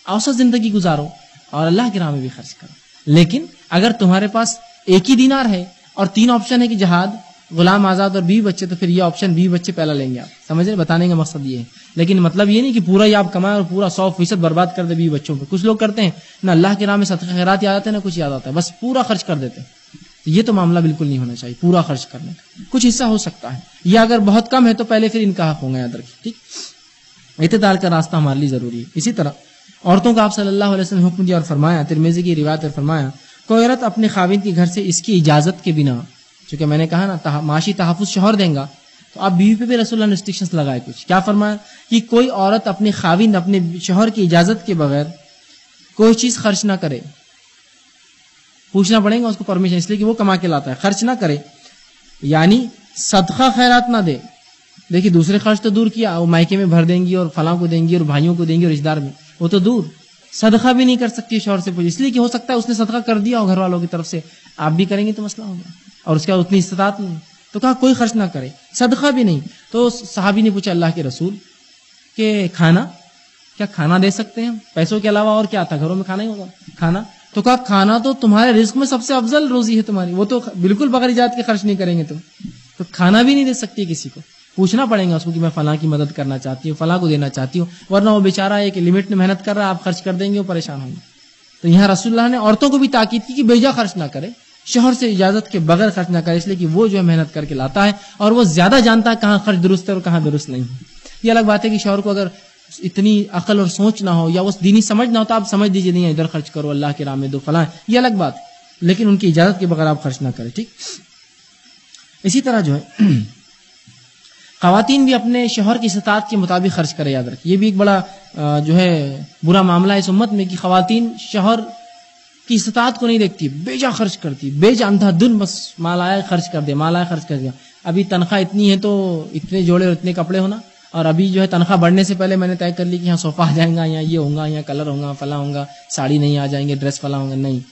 औसत ज़िंदगी गुजारो, और अल्लाह के राह में भी खर्च करो। लेकिन अगर तुम्हारे पास एक ही दिनार है, और तीन ऑप्शन है कि जहाद गुलाम आज़ाद और बी बच्चे तो फिर ये ऑप्शन बी बच्चे पहला लेंगे आप। समझ रहे? बताने का मकसद ये है। लेकिन मतलब ये नहीं कि पूरा ही आप कमाए और पूरा सौ फ़ीसद बर्बाद कर दे बी बच्चों पर कुछ लोग करते हैं, ना अल्लाह के नाम में सदका खैरात याद आते हैं, ना कुछ याद आता है। बस पूरा खर्च कर देते हैं। तो ये तो मामला बिल्कुल नहीं होना चाहिए, पूरा खर्च करने का। कुछ हिस्सा हो सकता है। या अगर बहुत कम है तो पहले फिर इनका हक होगा याद रखिए, ठीक? इतदाल का रास्ता हमारे लिए ज़रूरी है। इसी तरह, औरतों का आप सल्लल्लाहु अलैहि वसल्लम हुक्म दिया और फरमाया, तिरमेजी की रिवायत और फरमाया, कोई औरत अपने खाविद के घर से इसकी इजाज़त के बिना चूँकि मैंने कहा ना तह, माशी तहफ़ शोहर देंगे। तो आप बीवी पे भी रसोल्ला ने लगाए कुछ। क्या फरमाया? कि कोई औरत अपने खाविंद अपने शोहर की इजाज़त के बगैर कोई चीज़ खर्च ना करे। पूछना पड़ेगा उसको परमिशन इसलिए कि वो कमा के लाता है। खर्च ना करे। यानी सदका खैरात ना दे। देखिए दूसरे खर्च तो दूर किया वो मायके में भर देंगी और फलां को देंगी और भाइयों को देंगी और रिश्तेदार में। वो तो दूर। सदका भी नहीं कर सकती शोहर से पूछ। इसलिए कि हो सकता है उसने सदका कर दिया हो घर वालों की तरफ़ से। आप भी करेंगे तो मसला होगा। और उसके बाद उतनी इस्तात नहीं। तो कहा, कोई खर्च ना करे। सदका भी नहीं। तो साहबी ने पूछा, अल्लाह के रसूल, के खाना? क्या खाना दे सकते हैं? पैसों के अलावा और क्या था घरों में खाना ही होगा। खाना? तो कहा, खाना तो तुम्हारे रिस्क में सबसे अफजल रोजी है तुम्हारी। वो तो बिल्कुल बगैर इजात के खर्च नहीं करेंगे तुम। तो खाना भी नहीं दे सकती किसी को। पूछना पड़ेगा उसको कि मैं फला की मदद करना चाहती हूँ, फला को देना चाहती हूँ। वरना वो बेचारा एक लिमिट में मेहनत कर रहा है, आप खर्च कर देंगे, वो परेशान होंगे। तो यहाँ रसुल्लाह ने औरतों को भी ताकीद की कि बेजा खर्च ना करे, शोहर से इजाज़त के बगैर खर्च ना करे, इसलिए कि वो जो है मेहनत करके लाता है और वो ज़्यादा जानता है कहाँ खर्च दुरुस्त है और कहाँ दुरुस्त नहीं है। ये अलग बात है कि शोहर को अगर इतनी अकल और सोच ना हो या उस दीनी समझ ना हो तो आप समझ दीजिए, नहीं, इधर खर्च करो, अल्लाह के राम में दो फला ये अलग बात, लेकिन उनकी इजाज़त के बगैर आप खर्च ना करें, ठीक? इसी तरह जो है खातन भी अपने शोहर की सतात के मुताबिक खर्च करें, याद रखें ये भी एक बड़ा जो है, बुरा मामला है इस उम्मत में कि खातन शोहर की सतात को नहीं देखती, बेजा खर्च करती, बेजा अंधाधुन बस माल आया, खर्च कर दिया, माल आया, खर्च कर दिया। अभी तनख्वाह इतनी है तो इतने जोड़े और इतने कपड़े होना। और अभी जो है तनख्वाह बढ़ने से पहले मैंने तय कर ली कि यहाँ सोफा आ जाएगा, यहाँ ये होगा, यहाँ कलर होगा, फला होगा, साड़ी नहीं आ जाएँगे, ड्रेस फला होगा, नहीं।